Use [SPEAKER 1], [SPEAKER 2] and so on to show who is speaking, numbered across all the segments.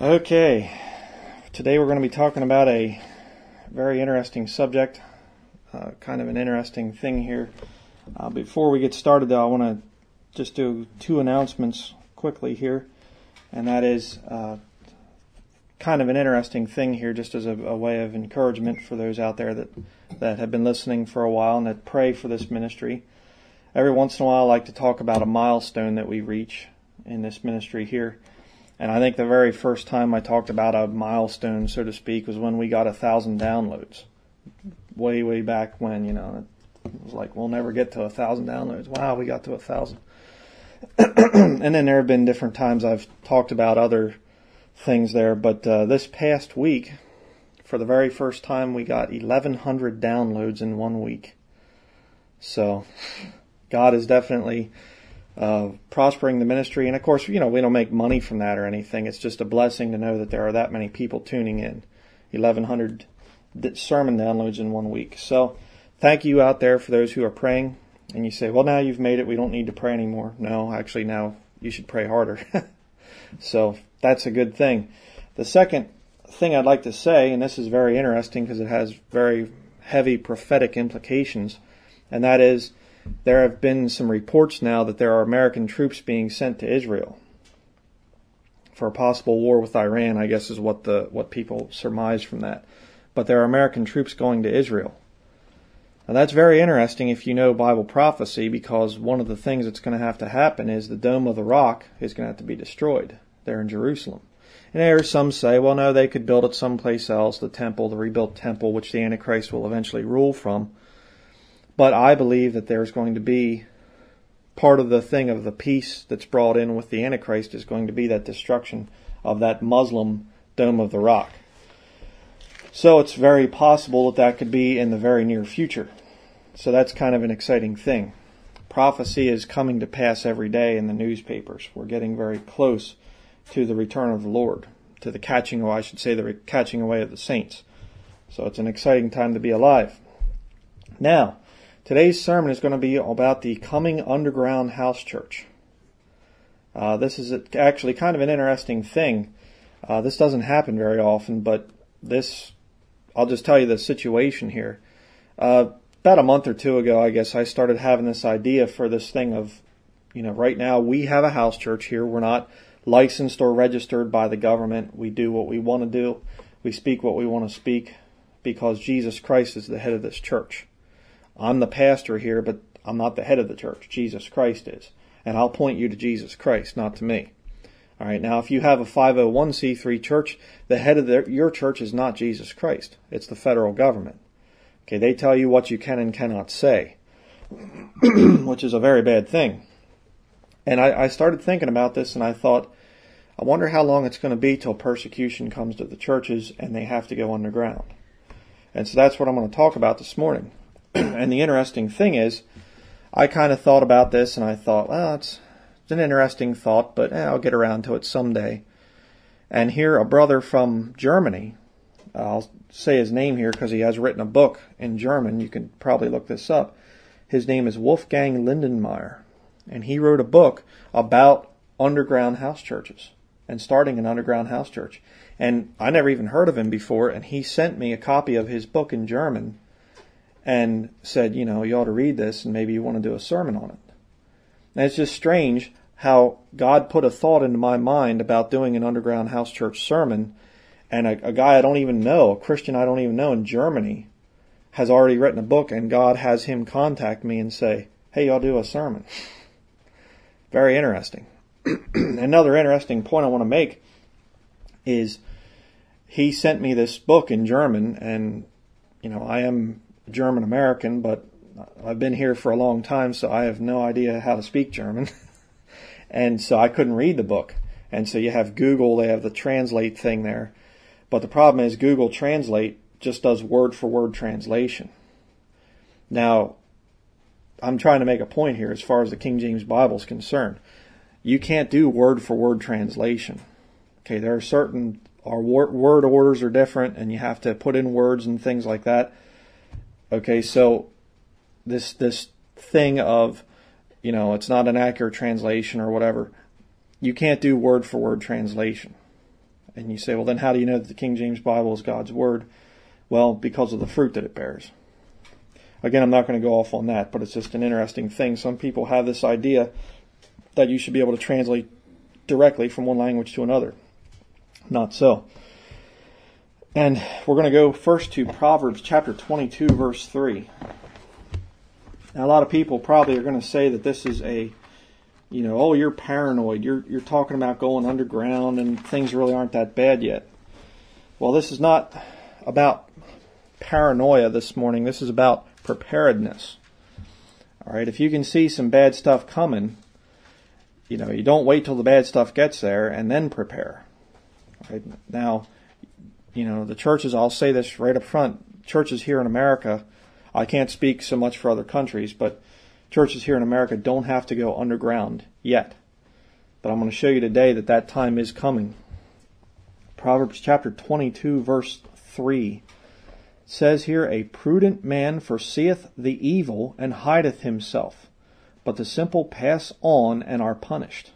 [SPEAKER 1] Okay, today we're going to be talking about a very interesting subject, uh, kind of an interesting thing here. Uh, before we get started, though, I want to just do two announcements quickly here, and that is uh, kind of an interesting thing here, just as a, a, way of encouragement for those out there that that have been listening for a while and that pray for this ministry. Every once in a while, I like to talk about a milestone that we reach in this ministry here. And I think the very first time I talked about a milestone, so to speak, was when we got a thousand downloads. Way, way back when, you know, it was like, we'll never get to a thousand downloads. Wow, we got to a thousand. and then there have been different times I've talked about other things there, but uh, this past week, for the very first time, we got 1,100 downloads in one week. So, God is definitely uh, prospering the ministry. And of course, you know, we don't make money from that or anything. It's just a blessing to know that there are that many people tuning in. 1,100 sermon downloads in one week. So thank you out there for those who are praying. And you say, well, now you've made it. We don't need to pray anymore. No, actually, now you should pray harder. so that's a good thing. The second thing I'd like to say, and this is very interesting because it has very heavy prophetic implications, and that is there have been some reports now that there are American troops being sent to Israel for a possible war with Iran, I guess is what the what people surmise from that. But there are American troops going to Israel. Now that's very interesting if you know Bible prophecy because one of the things that's going to have to happen is the Dome of the Rock is going to have to be destroyed there in Jerusalem. And there some say, well, no, they could build it someplace else, the temple, the rebuilt temple, which the Antichrist will eventually rule from. But I believe that there's going to be part of the thing of the peace that's brought in with the Antichrist is going to be that destruction of that Muslim Dome of the Rock. So it's very possible that that could be in the very near future. So that's kind of an exciting thing. Prophecy is coming to pass every day in the newspapers. We're getting very close to the return of the Lord, to the catching, or I should say, the catching away of the saints. So it's an exciting time to be alive. Now, Today's sermon is going to be about the coming underground house church. Uh, this is actually kind of an interesting thing. Uh, this doesn't happen very often, but this, I'll just tell you the situation here. Uh, about a month or two ago, I guess, I started having this idea for this thing of, you know, right now we have a house church here. We're not licensed or registered by the government. We do what we want to do. We speak what we want to speak because Jesus Christ is the head of this church. I'm the pastor here, but I'm not the head of the church. Jesus Christ is. And I'll point you to Jesus Christ, not to me. All right. Now, if you have a 501c3 church, the head of the, your church is not Jesus Christ. It's the federal government. Okay. They tell you what you can and cannot say, which is a very bad thing. And I, I started thinking about this and I thought, I wonder how long it's going to be till persecution comes to the churches and they have to go underground. And so that's what I'm going to talk about this morning. and the interesting thing is, I kind of thought about this and I thought, well, it's, it's an interesting thought, but eh, I'll get around to it someday. And here, a brother from Germany, I'll say his name here because he has written a book in German. You can probably look this up. His name is Wolfgang Lindenmayer, and he wrote a book about underground house churches and starting an underground house church. And I never even heard of him before, and he sent me a copy of his book in German and said, you know, you ought to read this and maybe you want to do a sermon on it. And it's just strange how God put a thought into my mind about doing an underground house church sermon, and a, a guy I don't even know, a Christian I don't even know in Germany, has already written a book, and God has him contact me and say, hey, y'all do a sermon. Very interesting. Another interesting point I want to make is he sent me this book in German, and you know I am German American, but I've been here for a long time, so I have no idea how to speak German. and so I couldn't read the book. And so you have Google, they have the translate thing there. But the problem is Google Translate just does word for word translation. Now, I'm trying to make a point here as far as the King James Bible is concerned. You can't do word for word translation. Okay, there are certain our word orders are different and you have to put in words and things like that. Okay, so this this thing of you know it's not an accurate translation or whatever, you can't do word for word translation. And you say, well, then how do you know that the King James Bible is God's Word? Well, because of the fruit that it bears. Again, I'm not going to go off on that, but it's just an interesting thing. Some people have this idea that you should be able to translate directly from one language to another. Not so. And we're going to go first to Proverbs chapter 22, verse 3. Now, a lot of people probably are going to say that this is a, you know, oh, you're paranoid. You're, you're talking about going underground and things really aren't that bad yet. Well, this is not about paranoia this morning. This is about preparedness. All right, if you can see some bad stuff coming, you know, you don't wait till the bad stuff gets there and then prepare. Right? Now, you know, the churches, I'll say this right up front, churches here in America, I can't speak so much for other countries, but churches here in America don't have to go underground yet. But I'm going to show you today that that time is coming. Proverbs chapter 22 verse 3 says here, A prudent man foreseeth the evil and hideth himself, but the simple pass on and are punished.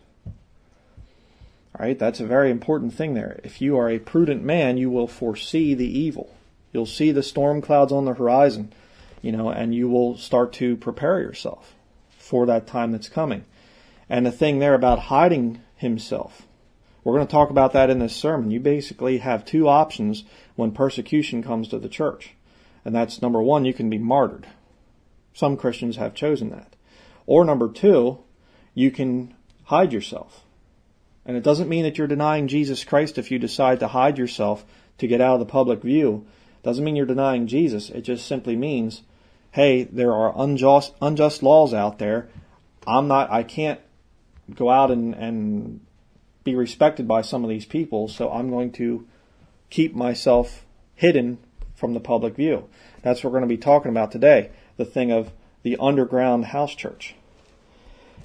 [SPEAKER 1] Right, that's a very important thing there. If you are a prudent man, you will foresee the evil. You'll see the storm clouds on the horizon, you know, and you will start to prepare yourself for that time that's coming. And the thing there about hiding himself, we're going to talk about that in this sermon. You basically have two options when persecution comes to the church. And that's number one, you can be martyred. Some Christians have chosen that. Or number two, you can hide yourself. And it doesn't mean that you're denying Jesus Christ if you decide to hide yourself to get out of the public view. It doesn't mean you're denying Jesus. It just simply means, hey, there are unjust unjust laws out there. I'm not I can't go out and, and be respected by some of these people, so I'm going to keep myself hidden from the public view. That's what we're going to be talking about today the thing of the underground house church.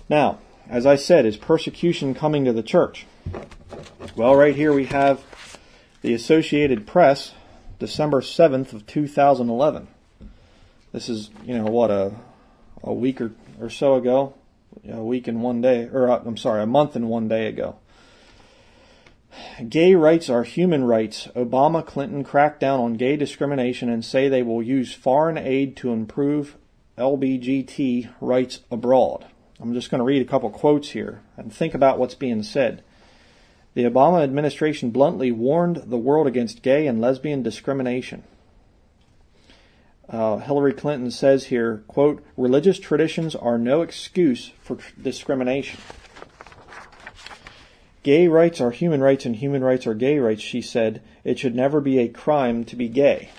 [SPEAKER 1] Now, as I said, is persecution coming to the church? Well, right here we have the Associated Press, December 7th of 2011. This is, you know, what, a, a week or, or so ago? A week and one day, or uh, I'm sorry, a month and one day ago. Gay rights are human rights. Obama Clinton crack down on gay discrimination and say they will use foreign aid to improve LBGT rights abroad. I'm just going to read a couple quotes here and think about what's being said. The Obama administration bluntly warned the world against gay and lesbian discrimination. Uh, Hillary Clinton says here, quote, religious traditions are no excuse for discrimination. Gay rights are human rights and human rights are gay rights, she said. It should never be a crime to be gay.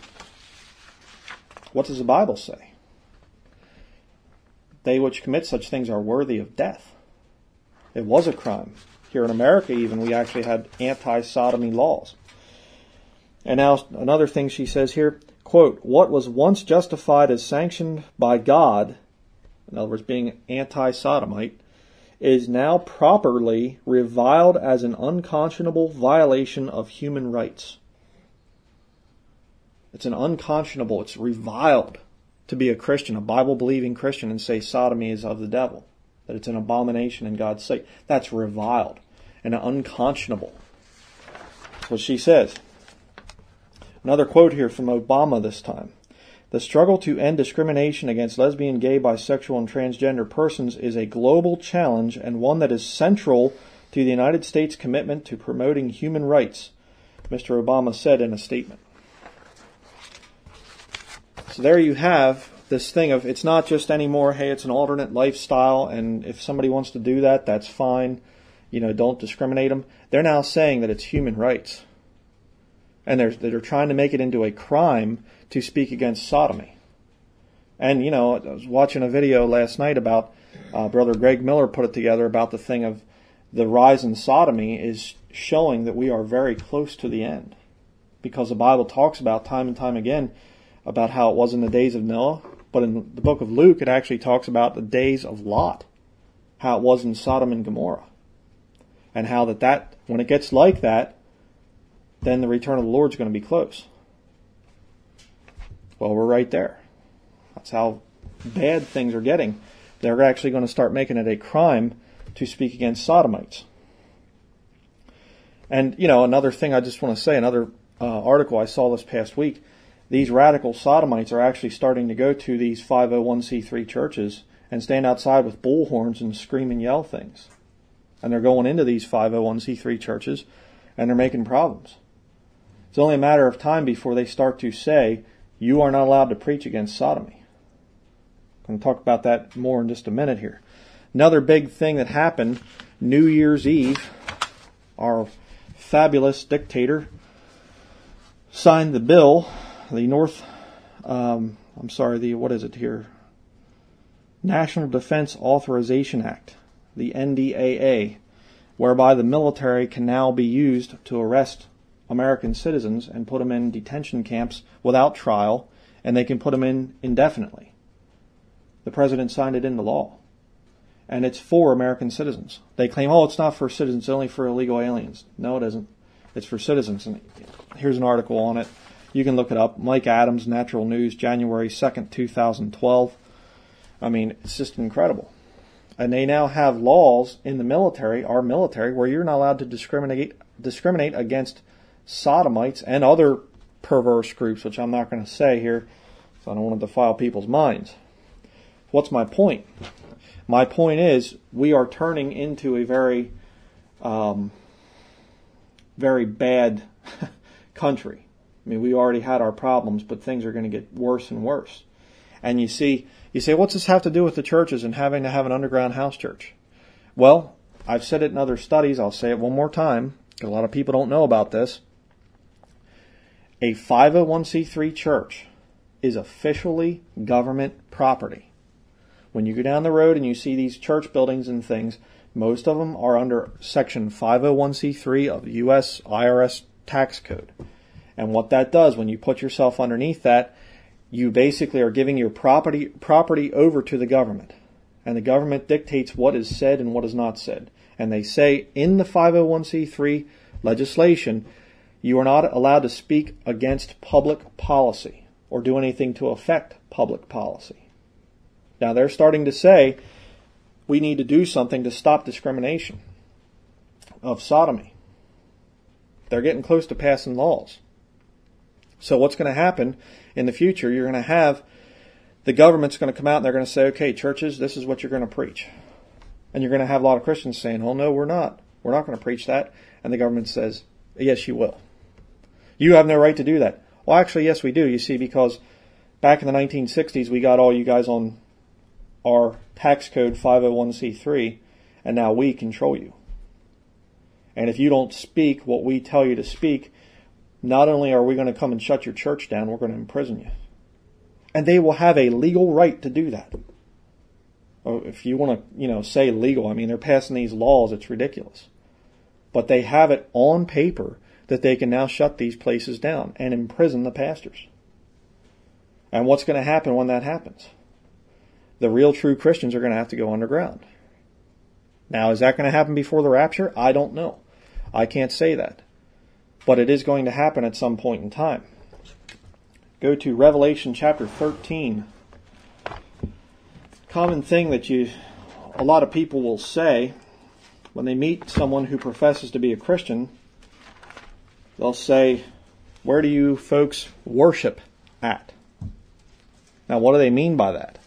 [SPEAKER 1] What does the Bible say? They which commit such things are worthy of death. It was a crime. Here in America, even, we actually had anti sodomy laws. And now, another thing she says here quote, what was once justified as sanctioned by God, in other words, being anti sodomite, is now properly reviled as an unconscionable violation of human rights. It's an unconscionable, it's reviled to be a Christian, a Bible believing Christian, and say sodomy is of the devil, that it's an abomination in God's sight. That's reviled and unconscionable. That's what she says. Another quote here from Obama this time. The struggle to end discrimination against lesbian, gay, bisexual, and transgender persons is a global challenge and one that is central to the United States' commitment to promoting human rights, Mr. Obama said in a statement. So there you have this thing of it's not just anymore, hey, it's an alternate lifestyle, and if somebody wants to do that, that's fine. You know, don't discriminate them. They're now saying that it's human rights and they're, they're trying to make it into a crime to speak against sodomy. And, you know, I was watching a video last night about uh, Brother Greg Miller put it together about the thing of the rise in sodomy is showing that we are very close to the end. Because the Bible talks about time and time again about how it was in the days of Noah, but in the book of Luke, it actually talks about the days of Lot, how it was in Sodom and Gomorrah. And how that, that when it gets like that, then the return of the Lord is going to be close. Well, we're right there. That's how bad things are getting. They're actually going to start making it a crime to speak against sodomites. And, you know, another thing I just want to say, another uh, article I saw this past week, these radical sodomites are actually starting to go to these 501c3 churches and stand outside with bullhorns and scream and yell things. And they're going into these 501c3 churches and they're making problems. It's only a matter of time before they start to say, you are not allowed to preach against sodomy. I'm going to talk about that more in just a minute here. Another big thing that happened New Year's Eve, our fabulous dictator signed the bill, the North, um, I'm sorry, the, what is it here? National Defense Authorization Act, the NDAA, whereby the military can now be used to arrest American citizens and put them in detention camps without trial, and they can put them in indefinitely. The president signed it into law. And it's for American citizens. They claim, oh, it's not for citizens, it's only for illegal aliens. No, it isn't. It's for citizens. And here's an article on it. You can look it up. Mike Adams, Natural News, January 2nd, 2012. I mean, it's just incredible. And they now have laws in the military, our military, where you're not allowed to discriminate discriminate against sodomites and other perverse groups, which I'm not going to say here, so I don't want to defile people's minds. What's my point? My point is, we are turning into a very, um, very bad country. I mean, we already had our problems, but things are going to get worse and worse. And you see, you say, what's this have to do with the churches and having to have an underground house church? Well, I've said it in other studies. I'll say it one more time a lot of people don't know about this. A 501c3 church is officially government property. When you go down the road and you see these church buildings and things, most of them are under Section 501c3 of the U.S. IRS tax code. And what that does, when you put yourself underneath that, you basically are giving your property property over to the government. And the government dictates what is said and what is not said. And they say in the 501c3 legislation, you are not allowed to speak against public policy or do anything to affect public policy. Now they're starting to say we need to do something to stop discrimination of sodomy. They're getting close to passing laws. So what's going to happen in the future? You're going to have the government's going to come out and they're going to say, okay, churches, this is what you're going to preach. And you're going to have a lot of Christians saying, oh, no, we're not. We're not going to preach that. And the government says, yes, you will. You have no right to do that. Well, actually, yes, we do. You see, because back in the 1960s, we got all you guys on our tax code 501c3, and now we control you. And if you don't speak what we tell you to speak, not only are we going to come and shut your church down, we're going to imprison you. And they will have a legal right to do that. Oh, if you want to, you know, say legal, I mean, they're passing these laws, it's ridiculous. But they have it on paper that they can now shut these places down and imprison the pastors. And what's going to happen when that happens? the real true Christians are going to have to go underground. Now, is that going to happen before the rapture? I don't know. I can't say that. But it is going to happen at some point in time. Go to Revelation chapter 13. Common thing that you a lot of people will say when they meet someone who professes to be a Christian, they'll say, Where do you folks worship at? Now, what do they mean by that?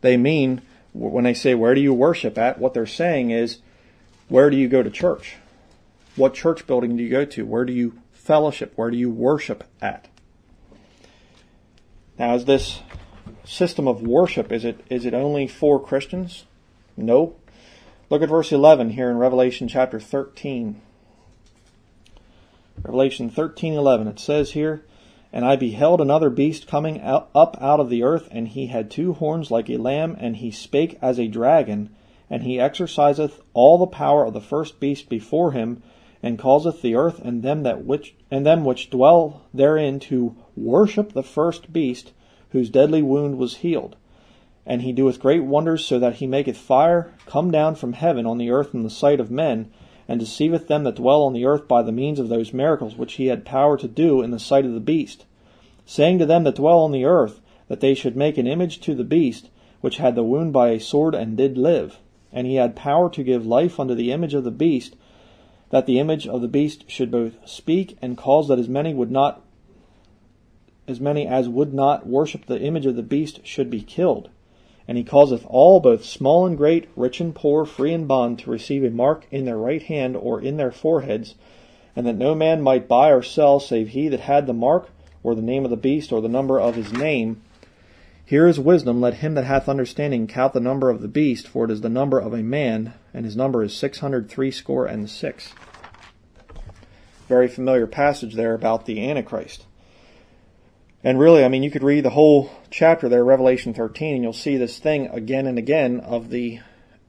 [SPEAKER 1] they mean when they say, Where do you worship at? What they're saying is, Where do you go to church? What church building do you go to? Where do you fellowship? Where do you worship at? Now, is this system of worship, is it, is it only for Christians? No. Look at verse 11 here in Revelation chapter 13. Revelation 13:11 it says here and I beheld another beast coming up out of the earth, and he had two horns like a lamb, and he spake as a dragon, and he exerciseth all the power of the first beast before him, and causeth the earth and them that which and them which dwell therein to worship the first beast, whose deadly wound was healed. And he doeth great wonders, so that he maketh fire come down from heaven on the earth in the sight of men, and deceiveth them that dwell on the earth by the means of those miracles which he had power to do in the sight of the beast, saying to them that dwell on the earth that they should make an image to the beast, which had the wound by a sword and did live. And he had power to give life unto the image of the beast, that the image of the beast should both speak and cause that as many would not as many as would not worship the image of the beast should be killed. And he causeth all, both small and great, rich and poor, free and bond, to receive a mark in their right hand or in their foreheads, and that no man might buy or sell save he that had the mark, or the name of the beast, or the number of his name. Here is wisdom. Let him that hath understanding count the number of the beast, for it is the number of a man, and his number is six hundred threescore and six. Very familiar passage there about the Antichrist. And really, I mean, you could read the whole chapter there, Revelation 13, and you'll see this thing again and again of the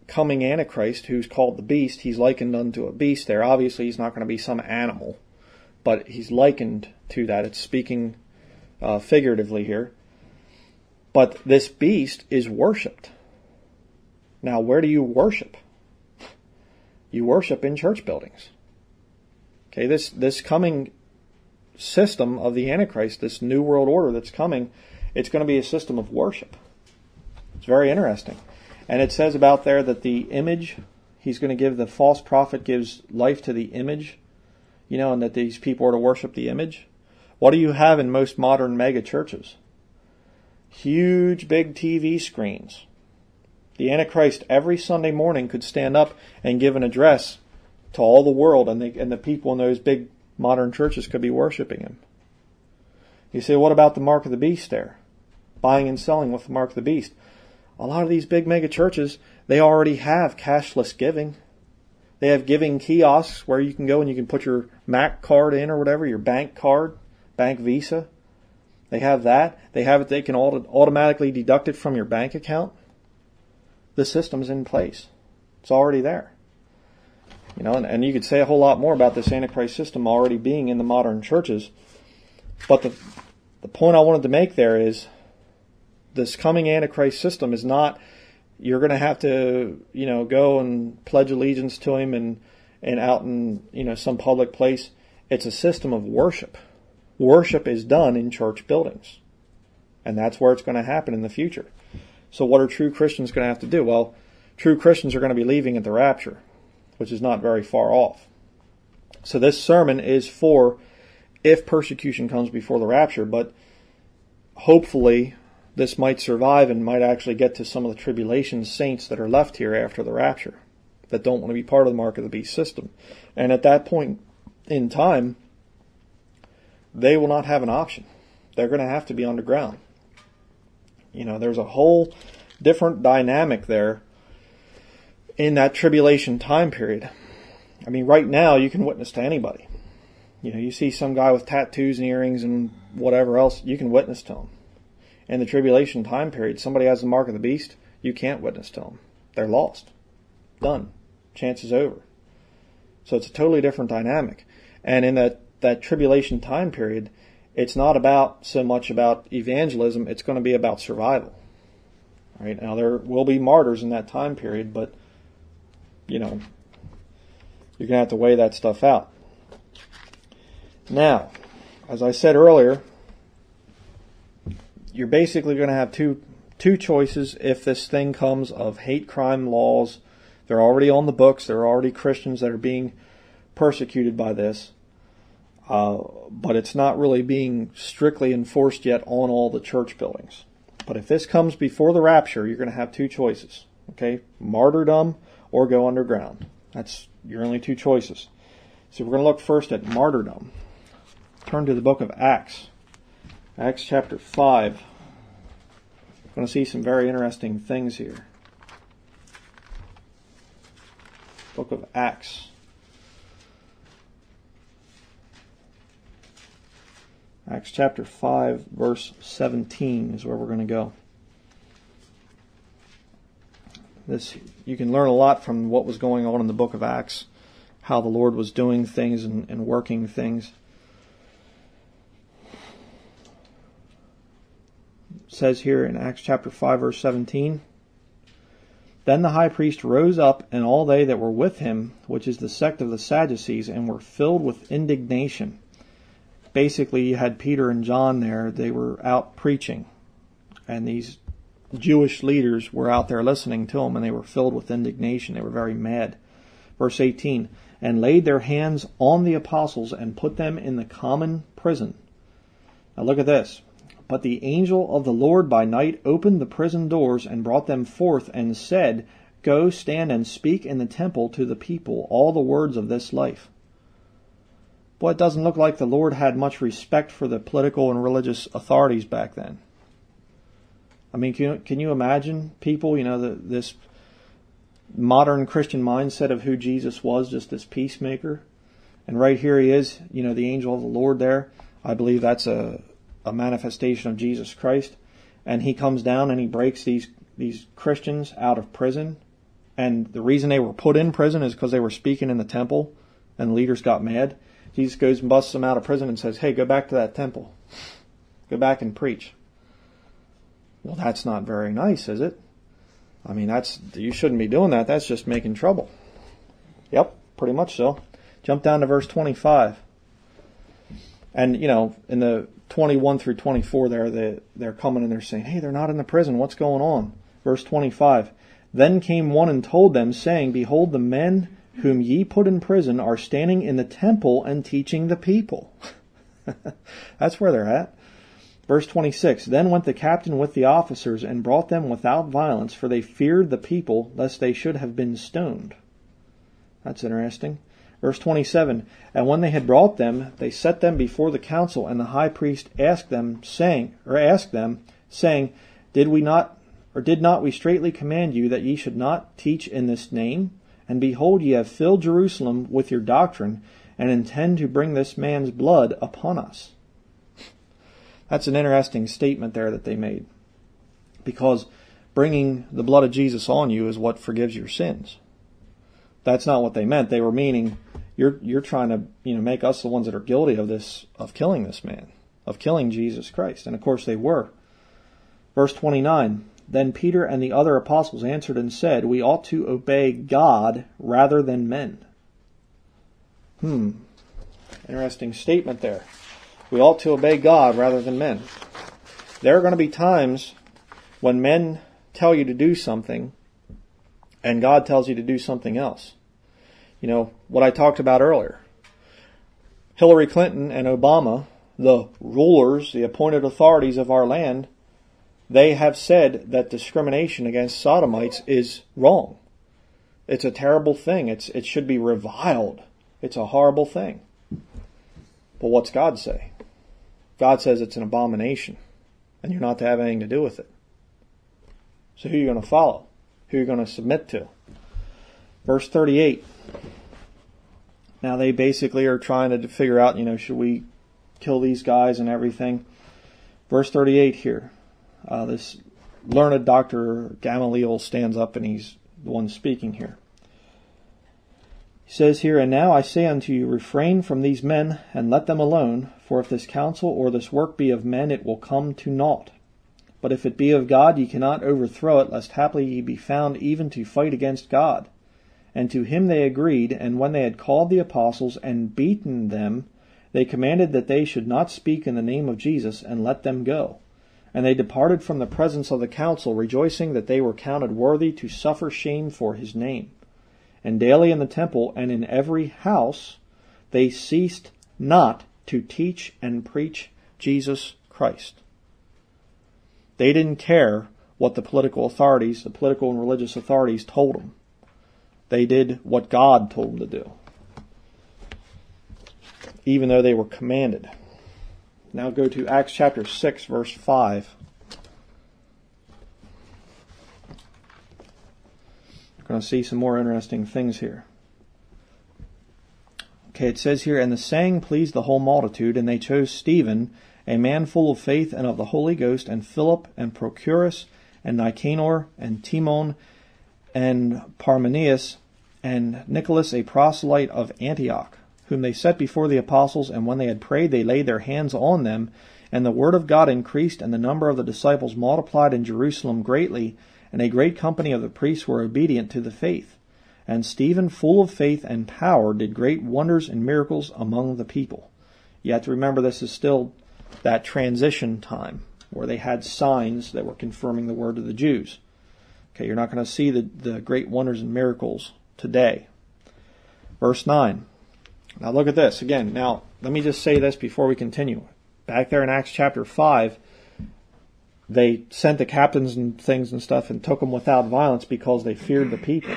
[SPEAKER 1] coming Antichrist who's called the beast. He's likened unto a beast there. Obviously, he's not going to be some animal, but he's likened to that. It's speaking uh, figuratively here. But this beast is worshipped. Now, where do you worship? You worship in church buildings. Okay, this, this coming system of the Antichrist, this new world order that's coming, it's going to be a system of worship. It's very interesting. And it says about there that the image, he's going to give the false prophet gives life to the image, you know, and that these people are to worship the image. What do you have in most modern mega churches? Huge big TV screens. The Antichrist every Sunday morning could stand up and give an address to all the world, and the, and the people in those big modern churches could be worshiping him. You say, what about the mark of the beast there? Buying and selling with the mark of the beast. A lot of these big mega churches, they already have cashless giving. They have giving kiosks where you can go and you can put your Mac card in or whatever, your bank card, bank Visa. They have that. They have it, they can auto- automatically deduct it from your bank account. The system's in place. It's already there. You know, and, and you could say a whole lot more about this Antichrist system already being in the modern churches. But the, the point I wanted to make there is this coming Antichrist system is not, you're going to have to, you know, go and pledge allegiance to him and, and out in, you know, some public place. It's a system of worship. Worship is done in church buildings. And that's where it's going to happen in the future. So what are true Christians going to have to do? Well, true Christians are going to be leaving at the rapture which is not very far off. So this sermon is for if persecution comes before the rapture, but hopefully this might survive and might actually get to some of the tribulation saints that are left here after the rapture that don't want to be part of the mark of the beast system. And at that point in time, they will not have an option. They're going to have to be underground. You know, there's a whole different dynamic there in that tribulation time period. I mean, right now you can witness to anybody. You know, you see some guy with tattoos and earrings and whatever else, you can witness to him. In the tribulation time period, somebody has the mark of the beast, you can't witness to them. They're lost. Done. Chance is over. So it's a totally different dynamic. And in that, that tribulation time period, it's not about so much about evangelism, it's going to be about survival. Right now there will be martyrs in that time period, but you know, you're going to have to weigh that stuff out. Now, as I said earlier, you're basically going to have two two choices if this thing comes of hate crime laws. They're already on the books. There are already Christians that are being persecuted by this. Uh, but it's not really being strictly enforced yet on all the church buildings. But if this comes before the rapture, you're going to have two choices. Okay? Martyrdom or go underground. That's your only two choices. So we're going to look first at martyrdom. Turn to the book of Acts. Acts chapter 5. We're going to see some very interesting things here. Book of Acts. Acts chapter 5, verse 17 is where we're going to go. This you can learn a lot from what was going on in the book of Acts, how the Lord was doing things and, and working things. It says here in Acts chapter 5 verse 17 Then the high priest rose up and all they that were with him, which is the sect of the Sadducees, and were filled with indignation. Basically, you had Peter and John there. They were out preaching. And these Jewish leaders were out there listening to them, and they were filled with indignation. They were very mad. Verse 18 and laid their hands on the apostles and put them in the common prison. Now look at this. But the angel of the Lord by night opened the prison doors and brought them forth and said, Go stand and speak in the temple to the people all the words of this life. Boy, it doesn't look like the Lord had much respect for the political and religious authorities back then. I mean, can you, can you imagine people, you know, the, this modern Christian mindset of who Jesus was, just this peacemaker? And right here he is, you know, the angel of the Lord there. I believe that's a, a manifestation of Jesus Christ. And he comes down and he breaks these, these Christians out of prison. And the reason they were put in prison is because they were speaking in the temple and leaders got mad. Jesus goes and busts them out of prison and says, Hey, go back to that temple. Go back and preach. Well, that's not very nice, is it? I mean, that's you shouldn't be doing that. That's just making trouble. Yep, pretty much so. Jump down to verse 25. And you know, in the 21 through 24 there they they're coming and they're saying, "Hey, they're not in the prison. What's going on?" Verse 25. Then came one and told them, saying, Behold, the men whom ye put in prison are standing in the temple and teaching the people. That's where they're at. Verse 26 Then went the captain with the officers and brought them without violence, for they feared the people, lest they should have been stoned. That's interesting. Verse 27 And when they had brought them, they set them before the council, and the high priest asked them, saying, or asked them, saying, Did we not, or did not we straitly command you that ye should not teach in this name? And behold, ye have filled Jerusalem with your doctrine, and intend to bring this man's blood upon us. That's an interesting statement there that they made. Because bringing the blood of Jesus on you is what forgives your sins. That's not what they meant. They were meaning you're you're trying to, you know, make us the ones that are guilty of this of killing this man, of killing Jesus Christ. And of course they were. Verse 29. Then Peter and the other apostles answered and said, We ought to obey God rather than men. Hmm. Interesting statement there. We ought to obey God rather than men. There are going to be times when men tell you to do something and God tells you to do something else. You know, what I talked about earlier. Hillary Clinton and Obama, the rulers, the appointed authorities of our land, they have said that discrimination against sodomites is wrong. It's a terrible thing. It's, it should be reviled. It's a horrible thing. But what's God say? God says it's an abomination and you're not to have anything to do with it. So who are you going to follow? Who are you going to submit to? Verse 38. Now they basically are trying to figure out, you know, should we kill these guys and everything? Verse 38 here. Uh, this learned Dr. Gamaliel stands up and he's the one speaking here. He says here, And now I say unto you, refrain from these men, and let them alone, for if this counsel or this work be of men, it will come to naught. But if it be of God, ye cannot overthrow it, lest haply ye be found even to fight against God. And to him they agreed, and when they had called the apostles and beaten them, they commanded that they should not speak in the name of Jesus, and let them go. And they departed from the presence of the council, rejoicing that they were counted worthy to suffer shame for his name. And daily in the temple and in every house they ceased not to teach and preach Jesus Christ. They didn't care what the political authorities, the political and religious authorities told them. They did what God told them to do, even though they were commanded. Now go to Acts chapter 6, verse 5. We're going to see some more interesting things here. Okay, it says here, And the saying pleased the whole multitude, and they chose Stephen, a man full of faith and of the Holy Ghost, and Philip, and Prochorus, and Nicanor, and Timon, and Parmenas, and Nicholas, a proselyte of Antioch, whom they set before the apostles, and when they had prayed, they laid their hands on them, and the word of God increased, and the number of the disciples multiplied in Jerusalem greatly, and a great company of the priests were obedient to the faith. And Stephen, full of faith and power, did great wonders and miracles among the people. You have to remember this is still that transition time where they had signs that were confirming the word of the Jews. Okay, you're not going to see the, the great wonders and miracles today. Verse 9. Now look at this again. Now, let me just say this before we continue. Back there in Acts chapter 5, they sent the captains and things and stuff and took them without violence because they feared the people.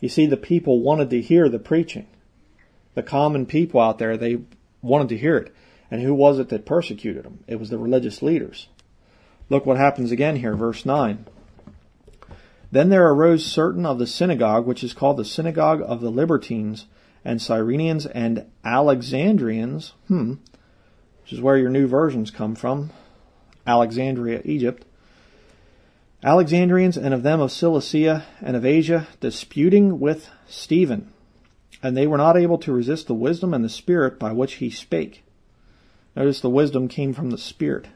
[SPEAKER 1] You see, the people wanted to hear the preaching. The common people out there, they wanted to hear it. And who was it that persecuted them? It was the religious leaders. Look what happens again here, verse 9. Then there arose certain of the synagogue, which is called the synagogue of the Libertines, and Cyrenians and Alexandrians, hmm, which is where your new versions come from, Alexandria, Egypt. Alexandrians and of them of Cilicia and of Asia, disputing with Stephen. And they were not able to resist the wisdom and the spirit by which he spake. Notice the wisdom came from the spirit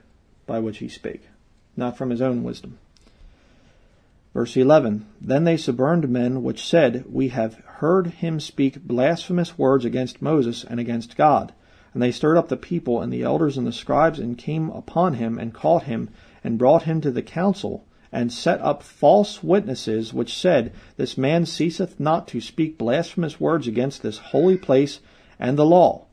[SPEAKER 1] by which he spake, not from his own wisdom. Verse 11 Then they suborned men which said, We have heard him speak blasphemous words against Moses and against God. And they stirred up the people and the elders and the scribes and came upon him and caught him and brought him to the council and set up false witnesses which said, This man ceaseth not to speak blasphemous words against this holy place and the law.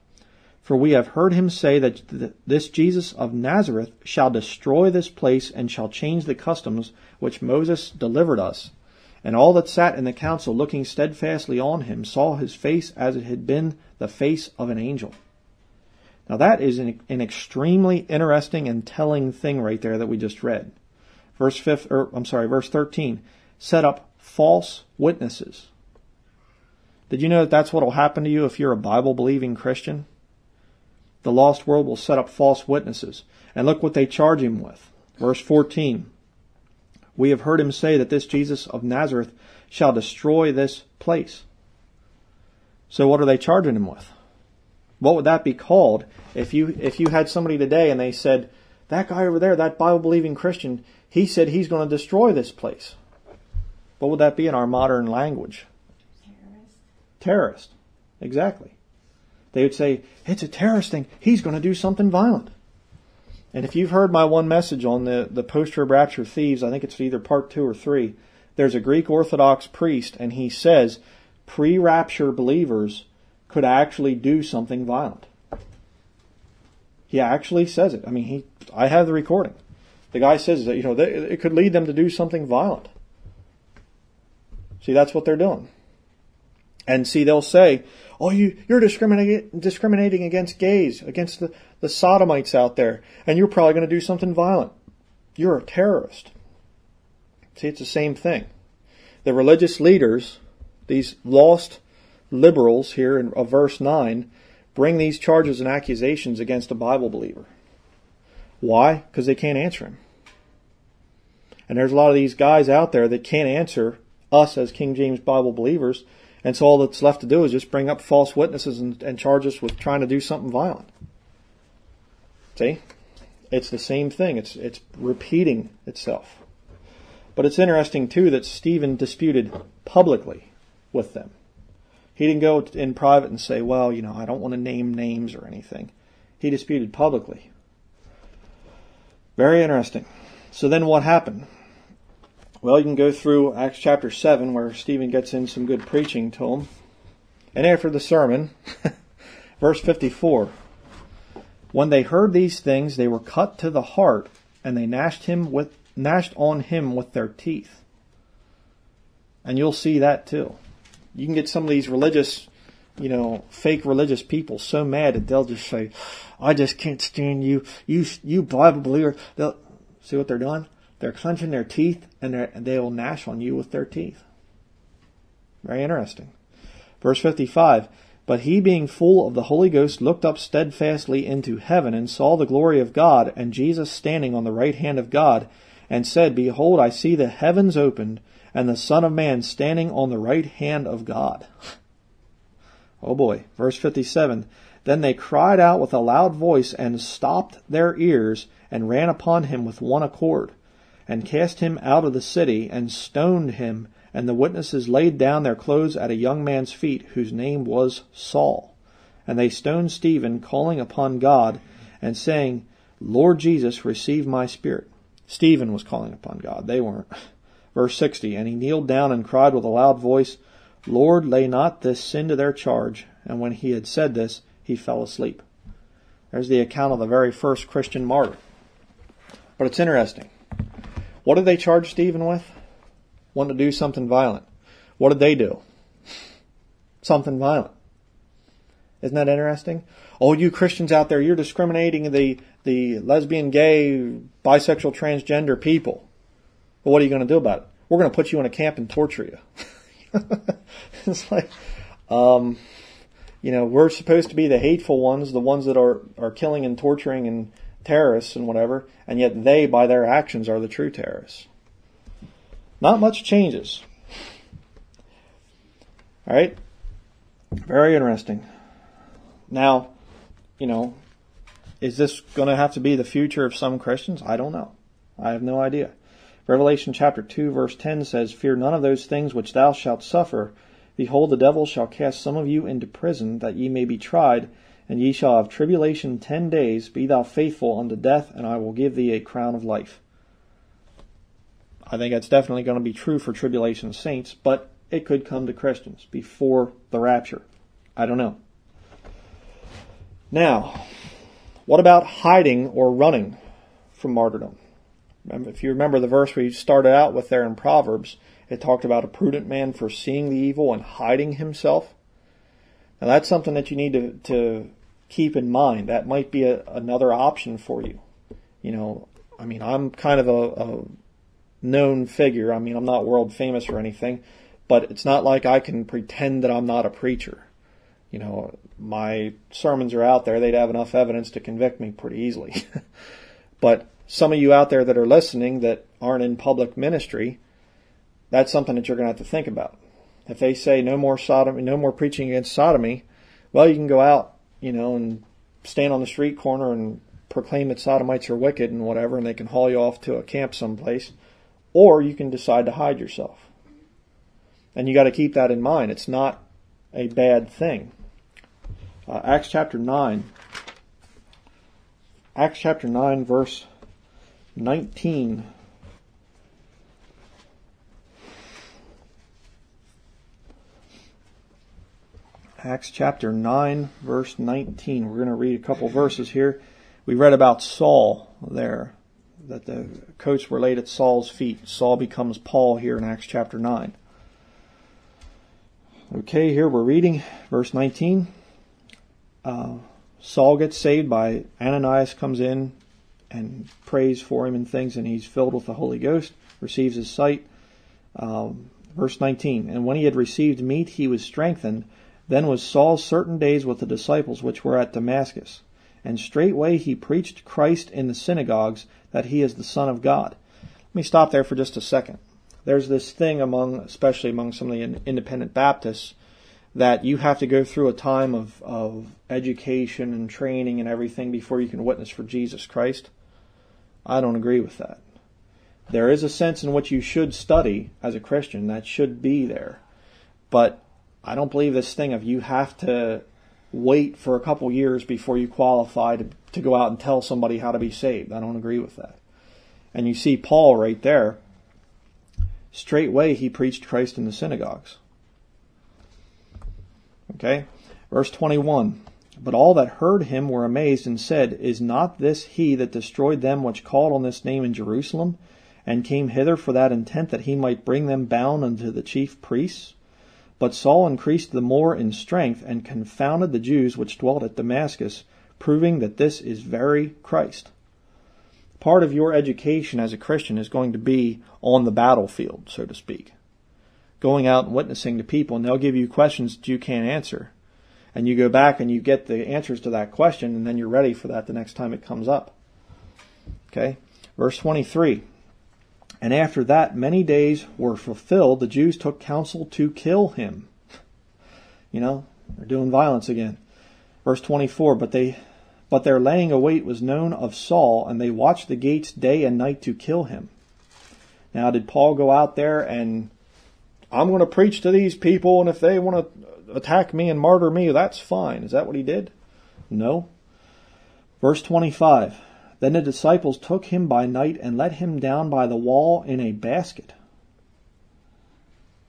[SPEAKER 1] For we have heard him say that this Jesus of Nazareth shall destroy this place and shall change the customs which Moses delivered us. And all that sat in the council, looking steadfastly on him, saw his face as it had been the face of an angel. Now that is an, an extremely interesting and telling thing right there that we just read. Verse fifth, or I'm sorry, verse thirteen, set up false witnesses. Did you know that that's what will happen to you if you're a Bible believing Christian? The lost world will set up false witnesses. And look what they charge him with. Verse 14. We have heard him say that this Jesus of Nazareth shall destroy this place. So what are they charging him with? What would that be called if you if you had somebody today and they said, that guy over there, that Bible believing Christian, he said he's going to destroy this place. What would that be in our modern language? Terrorist. Terrorist. Exactly. They would say, it's a terrorist thing. He's going to do something violent. And if you've heard my one message on the, the post-trib rapture thieves, I think it's either part two or three, there's a Greek Orthodox priest and he says pre-rapture believers could actually do something violent. He actually says it. I mean, he, I have the recording. The guy says that, you know, they, it could lead them to do something violent. See, that's what they're doing. And see, they'll say, oh, you, you're discriminating, discriminating against gays, against the, the sodomites out there, and you're probably going to do something violent. You're a terrorist. See, it's the same thing. The religious leaders, these lost liberals here in verse 9, bring these charges and accusations against a Bible believer. Why? Because they can't answer him. And there's a lot of these guys out there that can't answer us as King James Bible believers and so all that's left to do is just bring up false witnesses and, and charge us with trying to do something violent. See? It's the same thing. It's, it's repeating itself. But it's interesting too that Stephen disputed publicly with them. He didn't go in private and say, well, you know, I don't want to name names or anything. He disputed publicly. Very interesting. So then what happened? Well, you can go through Acts chapter 7 where Stephen gets in some good preaching to them. And after the sermon, verse 54 When they heard these things, they were cut to the heart, and they gnashed him with gnashed on him with their teeth. And you'll see that too. You can get some of these religious, you know, fake religious people so mad that they'll just say, "I just can't stand you, you, you Bible believer." They'll see what they're doing. They're clenching their teeth and they will gnash on you with their teeth. Very interesting. Verse 55 But he, being full of the Holy Ghost, looked up steadfastly into heaven and saw the glory of God and Jesus standing on the right hand of God, and said, Behold, I see the heavens opened and the Son of Man standing on the right hand of God. oh boy. Verse 57 Then they cried out with a loud voice and stopped their ears and ran upon him with one accord and cast him out of the city, and stoned him. And the witnesses laid down their clothes at a young man's feet, whose name was Saul. And they stoned Stephen, calling upon God, and saying, Lord Jesus, receive my spirit. Stephen was calling upon God. They weren't. Verse 60, And he kneeled down and cried with a loud voice, Lord, lay not this sin to their charge. And when he had said this, he fell asleep. There's the account of the very first Christian martyr. But it's interesting. What did they charge Stephen with? Wanting to do something violent. What did they do? Something violent. Isn't that interesting? Oh, you Christians out there, you're discriminating the, the lesbian, gay, bisexual, transgender people. Well, what are you going to do about it? We're going to put you in a camp and torture you. it's like, um, you know, we're supposed to be the hateful ones, the ones that are, are killing and torturing and terrorists and whatever, and yet they, by their actions, are the true terrorists. Not much changes. All right? Very interesting. Now, you know, is this going to have to be the future of some Christians? I don't know. I have no idea. Revelation chapter 2 verse 10 says, Fear none of those things which thou shalt suffer. Behold, the devil shall cast some of you into prison, that ye may be tried, and ye shall have tribulation ten days. Be thou faithful unto death, and I will give thee a crown of life. I think that's definitely going to be true for tribulation saints, but it could come to Christians before the rapture. I don't know. Now, what about hiding or running from martyrdom? If you remember the verse we started out with there in Proverbs, it talked about a prudent man foreseeing the evil and hiding himself. Now that's something that you need to, to keep in mind. That might be a, another option for you. You know, I mean, I'm kind of a, a known figure. I mean, I'm not world famous or anything, but it's not like I can pretend that I'm not a preacher. You know, my sermons are out there. They'd have enough evidence to convict me pretty easily. but some of you out there that are listening that aren't in public ministry, that's something that you're going to have to think about. If they say no more sodomy, no more preaching against sodomy, well, you can go out, you know, and stand on the street corner and proclaim that sodomites are wicked and whatever, and they can haul you off to a camp someplace, or you can decide to hide yourself. And you got to keep that in mind. It's not a bad thing. Uh, Acts chapter 9. Acts chapter 9, verse 19. Acts chapter 9, verse 19. We're going to read a couple verses here. We read about Saul there, that the coats were laid at Saul's feet. Saul becomes Paul here in Acts chapter 9. Okay, here we're reading verse 19. Uh, Saul gets saved by Ananias comes in and prays for him and things, and he's filled with the Holy Ghost, receives his sight. Um, verse 19. And when he had received meat, he was strengthened then was Saul certain days with the disciples which were at Damascus. And straightway he preached Christ in the synagogues that he is the Son of God. Let me stop there for just a second. There's this thing among, especially among some of the independent Baptists, that you have to go through a time of, of education and training and everything before you can witness for Jesus Christ. I don't agree with that. There is a sense in which you should study as a Christian, that should be there. But I don't believe this thing of you have to wait for a couple years before you qualify to, to go out and tell somebody how to be saved. I don't agree with that. And you see Paul right there. Straightway he preached Christ in the synagogues. Okay? Verse 21. But all that heard him were amazed and said, Is not this he that destroyed them which called on this name in Jerusalem, and came hither for that intent that he might bring them bound unto the chief priests? But Saul increased the more in strength and confounded the Jews which dwelt at Damascus, proving that this is very Christ. Part of your education as a Christian is going to be on the battlefield, so to speak. Going out and witnessing to people, and they'll give you questions that you can't answer. And you go back and you get the answers to that question, and then you're ready for that the next time it comes up. Okay? Verse 23. And after that many days were fulfilled, the Jews took counsel to kill him. You know, they're doing violence again. Verse 24, but they but their laying await was known of Saul, and they watched the gates day and night to kill him. Now, did Paul go out there and I'm going to preach to these people, and if they want to attack me and martyr me, that's fine. Is that what he did? No. Verse 25. Then the disciples took him by night and let him down by the wall in a basket.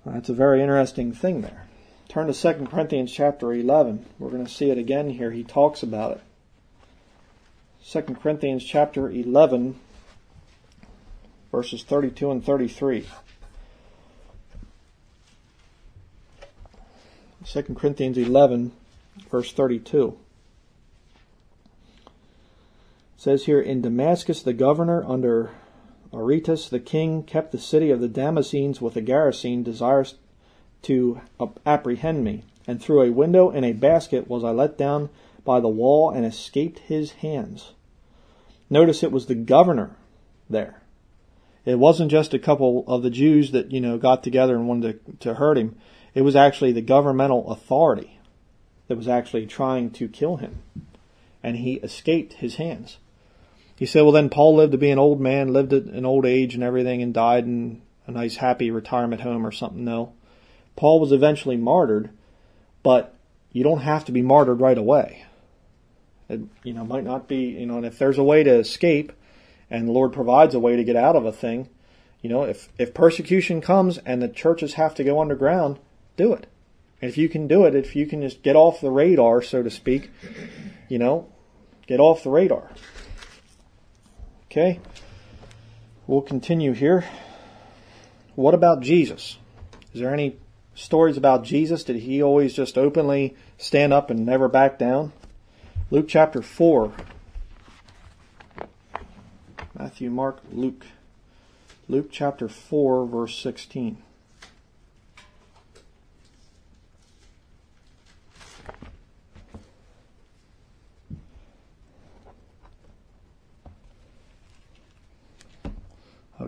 [SPEAKER 1] That's a very interesting thing there. Turn to 2 Corinthians chapter 11. We're going to see it again here. He talks about it. 2 Corinthians chapter 11, verses 32 and 33. 2 Corinthians 11, verse 32. It says here, In Damascus the governor under Aretas the king kept the city of the Damascenes with a garrison desirous to apprehend me. And through a window in a basket was I let down by the wall and escaped his hands. Notice it was the governor there. It wasn't just a couple of the Jews that, you know, got together and wanted to, to hurt him. It was actually the governmental authority that was actually trying to kill him. And he escaped his hands. He said, well, then Paul lived to be an old man, lived at an old age and everything, and died in a nice, happy retirement home or something. No. Paul was eventually martyred, but you don't have to be martyred right away. It, you know, might not be, you know, and if there's a way to escape and the Lord provides a way to get out of a thing, you know, if, if persecution comes and the churches have to go underground, do it. And if you can do it, if you can just get off the radar, so to speak, you know, get off the radar. Okay? We'll continue here. What about Jesus? Is there any stories about Jesus? Did he always just openly stand up and never back down? Luke chapter 4. Matthew, Mark, Luke. Luke chapter 4, verse 16.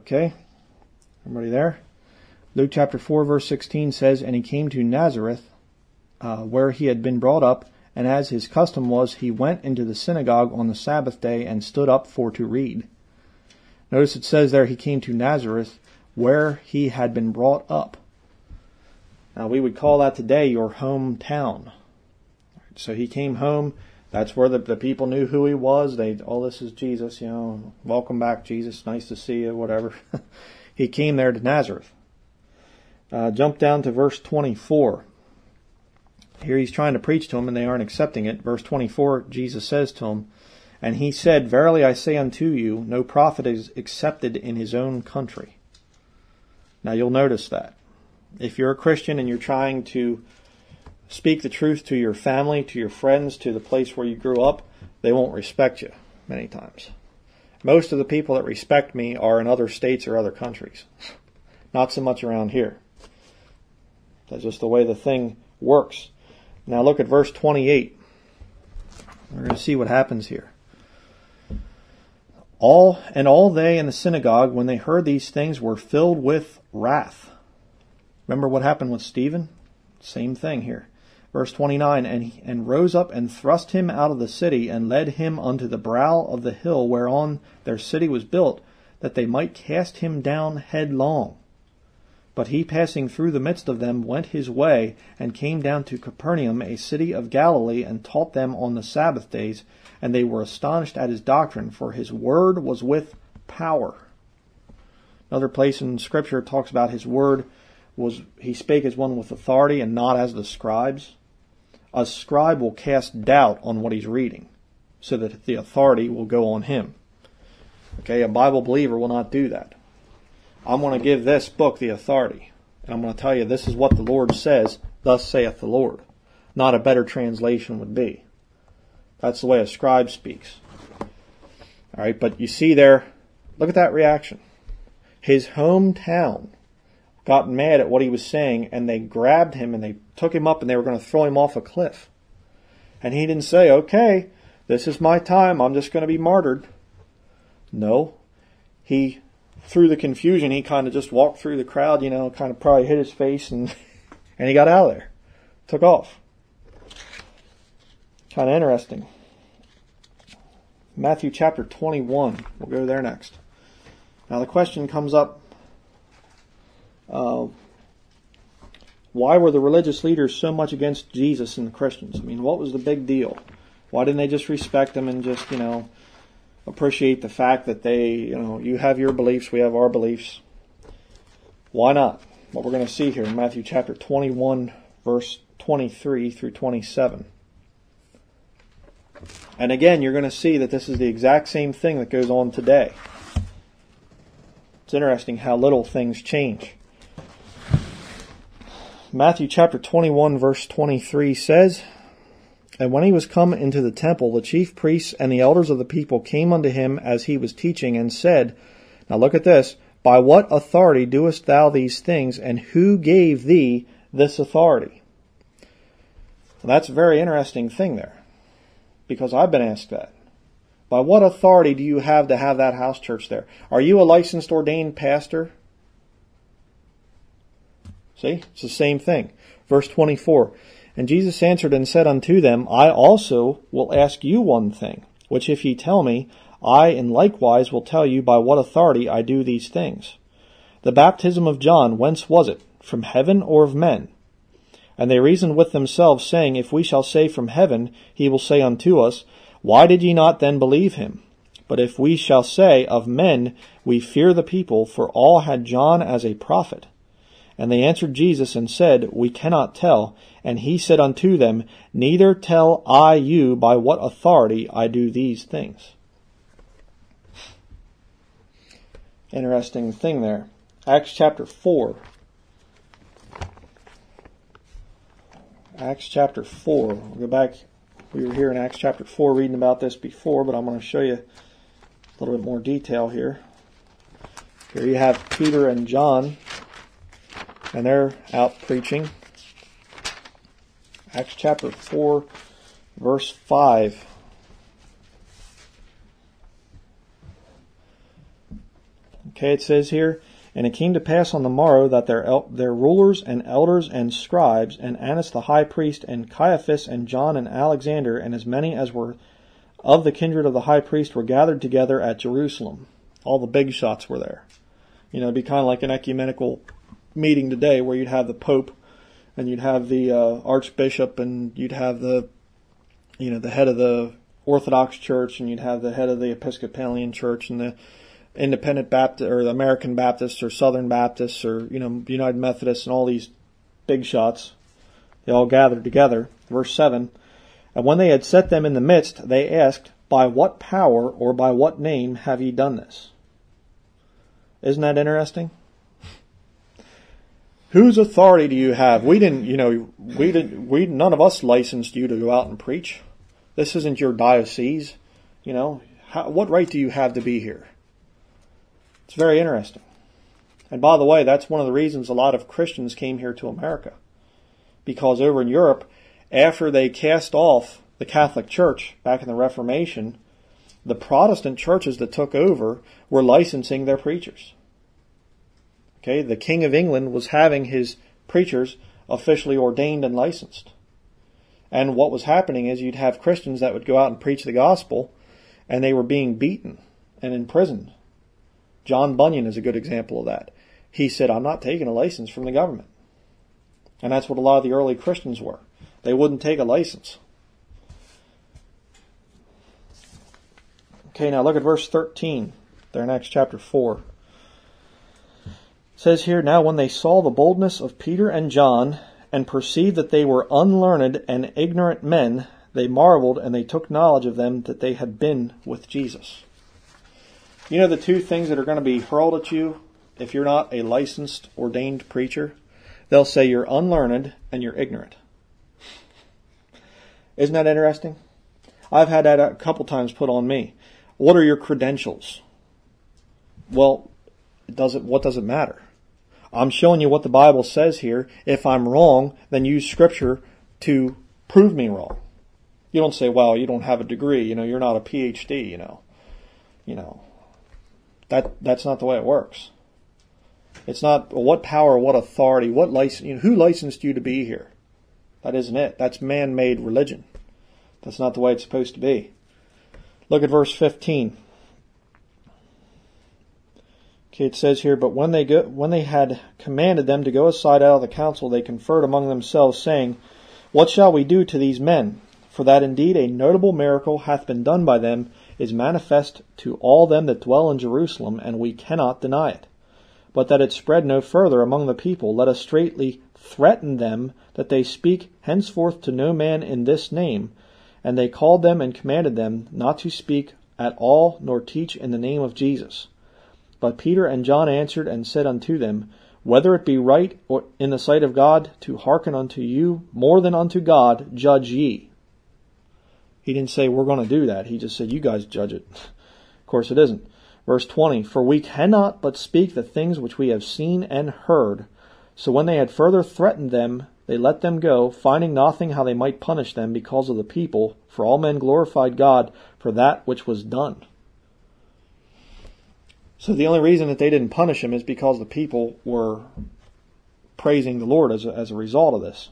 [SPEAKER 1] Okay? Everybody there? Luke chapter 4, verse 16 says, And he came to Nazareth, uh, where he had been brought up, and as his custom was, he went into the synagogue on the Sabbath day and stood up for to read. Notice it says there he came to Nazareth, where he had been brought up. Now we would call that today your hometown. So he came home that's where the, the people knew who he was. They, oh, this is Jesus, you know, welcome back, Jesus, nice to see you, whatever. he came there to Nazareth. Uh, jump down to verse 24. Here he's trying to preach to them and they aren't accepting it. Verse 24, Jesus says to them, And he said, Verily I say unto you, no prophet is accepted in his own country. Now you'll notice that. If you're a Christian and you're trying to speak the truth to your family, to your friends, to the place where you grew up, they won't respect you many times. Most of the people that respect me are in other states or other countries, not so much around here. That's just the way the thing works. Now look at verse 28. We're going to see what happens here. All and all they in the synagogue, when they heard these things, were filled with wrath. Remember what happened with Stephen? Same thing here. Verse 29 and, and rose up and thrust him out of the city and led him unto the brow of the hill whereon their city was built, that they might cast him down headlong. But he passing through the midst of them went his way and came down to Capernaum, a city of Galilee, and taught them on the Sabbath days. And they were astonished at his doctrine, for his word was with power. Another place in Scripture talks about his word was he spake as one with authority and not as the scribes a scribe will cast doubt on what he's reading so that the authority will go on him. Okay, a Bible believer will not do that. I'm going to give this book the authority. And I'm going to tell you this is what the Lord says, thus saith the Lord. Not a better translation would be. That's the way a scribe speaks. Alright, but you see there, look at that reaction. His hometown got mad at what he was saying and they grabbed him and they took him up and they were going to throw him off a cliff. And he didn't say, okay, this is my time. I'm just going to be martyred. No. He, through the confusion, he kind of just walked through the crowd, you know, kind of probably hit his face and, and he got out of there. Took off. Kind of interesting. Matthew chapter 21. We'll go there next. Now the question comes up uh, why were the religious leaders so much against Jesus and the Christians? I mean, what was the big deal? Why didn't they just respect them and just, you know, appreciate the fact that they, you know, you have your beliefs, we have our beliefs? Why not? What we're going to see here in Matthew chapter 21, verse 23 through 27. And again, you're going to see that this is the exact same thing that goes on today. It's interesting how little things change. Matthew chapter 21 verse 23 says, And when he was come into the temple, the chief priests and the elders of the people came unto him as he was teaching and said, Now look at this, by what authority doest thou these things, and who gave thee this authority? Well, that's a very interesting thing there, because I've been asked that. By what authority do you have to have that house church there? Are you a licensed ordained pastor? See, it's the same thing. Verse 24. And Jesus answered and said unto them, I also will ask you one thing, which if ye tell me, I in likewise will tell you by what authority I do these things. The baptism of John, whence was it? From heaven or of men? And they reasoned with themselves, saying, If we shall say from heaven, he will say unto us, Why did ye not then believe him? But if we shall say, Of men, we fear the people, for all had John as a prophet. And they answered Jesus and said, We cannot tell. And he said unto them, Neither tell I you by what authority I do these things. Interesting thing there. Acts chapter 4. Acts chapter 4. We'll go back. We were here in Acts chapter 4 reading about this before, but I'm going to show you a little bit more detail here. Here you have Peter and John and they're out preaching. Acts chapter 4, verse 5. Okay, it says here, And it came to pass on the morrow that their, el- their rulers and elders and scribes, and Annas the high priest, and Caiaphas, and John, and Alexander, and as many as were of the kindred of the high priest were gathered together at Jerusalem. All the big shots were there. You know, it'd be kind of like an ecumenical meeting today where you'd have the Pope and you'd have the uh, Archbishop and you'd have the, you know, the head of the Orthodox Church and you'd have the head of the Episcopalian Church and the Independent Baptist or the American Baptists or Southern Baptists or, you know, United Methodists and all these big shots. They all gathered together. Verse 7. And when they had set them in the midst, they asked, By what power or by what name have ye done this? Isn't that interesting? Whose authority do you have? We didn't, you know, we didn't, we, none of us licensed you to go out and preach. This isn't your diocese. You know, how, what right do you have to be here? It's very interesting. And by the way, that's one of the reasons a lot of Christians came here to America. Because over in Europe, after they cast off the Catholic Church back in the Reformation, the Protestant churches that took over were licensing their preachers. Okay, the King of England was having his preachers officially ordained and licensed. And what was happening is you'd have Christians that would go out and preach the gospel, and they were being beaten and imprisoned. John Bunyan is a good example of that. He said, I'm not taking a license from the government. And that's what a lot of the early Christians were. They wouldn't take a license. Okay, now look at verse 13, there in Acts chapter 4 says here, Now when they saw the boldness of Peter and John, and perceived that they were unlearned and ignorant men, they marveled and they took knowledge of them that they had been with Jesus. You know the two things that are going to be hurled at you if you're not a licensed, ordained preacher? They'll say you're unlearned and you're ignorant. Isn't that interesting? I've had that a couple times put on me. What are your credentials? Well, does it, what does it matter? I'm showing you what the Bible says here. If I'm wrong, then use scripture to prove me wrong. You don't say, well, you don't have a degree, you know, you're not a PhD, you know. You know. That that's not the way it works. It's not what power, what authority, what license, you know, who licensed you to be here? That isn't it. That's man-made religion. That's not the way it's supposed to be. Look at verse 15. Okay, it says here, but when they go, when they had commanded them to go aside out of the council, they conferred among themselves, saying, What shall we do to these men? For that indeed a notable miracle hath been done by them is manifest to all them that dwell in Jerusalem, and we cannot deny it. But that it spread no further among the people, let us straightly threaten them that they speak henceforth to no man in this name. And they called them and commanded them not to speak at all nor teach in the name of Jesus. But Peter and John answered and said unto them, Whether it be right in the sight of God to hearken unto you more than unto God, judge ye. He didn't say we're going to do that. He just said you guys judge it. Of course it isn't. Verse 20, For we cannot but speak the things which we have seen and heard. So when they had further threatened them, they let them go, finding nothing how they might punish them because of the people, for all men glorified God for that which was done. So the only reason that they didn't punish him is because the people were praising the Lord as a, as a result of this.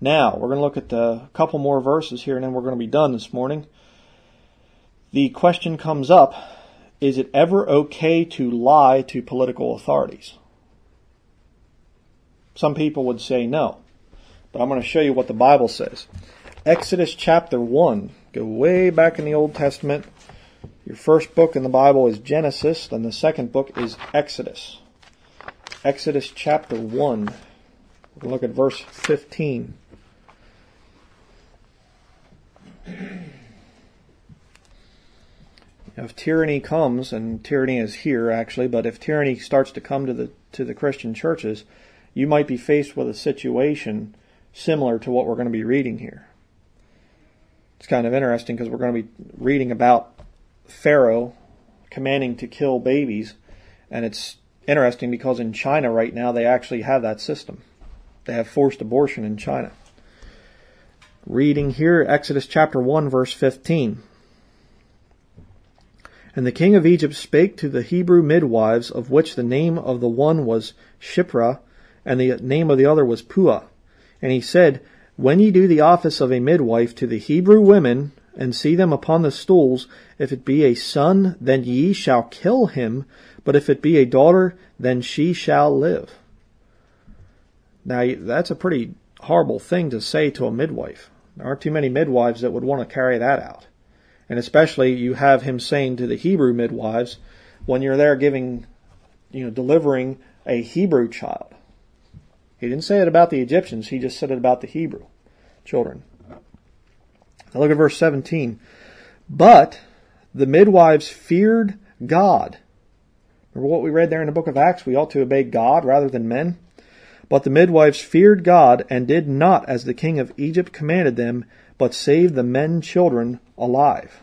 [SPEAKER 1] Now, we're going to look at a couple more verses here and then we're going to be done this morning. The question comes up, is it ever okay to lie to political authorities? Some people would say no, but I'm going to show you what the Bible says. Exodus chapter 1, go way back in the Old Testament. Your first book in the Bible is Genesis, then the second book is Exodus. Exodus chapter 1. We're going to look at verse 15. if tyranny comes, and tyranny is here actually, but if tyranny starts to come to the to the Christian churches, you might be faced with a situation similar to what we're going to be reading here. It's kind of interesting because we're going to be reading about Pharaoh commanding to kill babies, and it's interesting because in China right now they actually have that system. They have forced abortion in China. Reading here, Exodus chapter 1, verse 15. And the king of Egypt spake to the Hebrew midwives, of which the name of the one was Shiphrah, and the name of the other was Puah. And he said, When ye do the office of a midwife to the Hebrew women, and see them upon the stools, if it be a son, then ye shall kill him, but if it be a daughter, then she shall live. Now, that's a pretty horrible thing to say to a midwife. There aren't too many midwives that would want to carry that out. And especially you have him saying to the Hebrew midwives, when you're there giving, you know, delivering a Hebrew child. He didn't say it about the Egyptians, he just said it about the Hebrew children. Now look at verse 17. But the midwives feared God. Remember what we read there in the book of Acts? We ought to obey God rather than men. But the midwives feared God and did not as the king of Egypt commanded them, but saved the men children alive.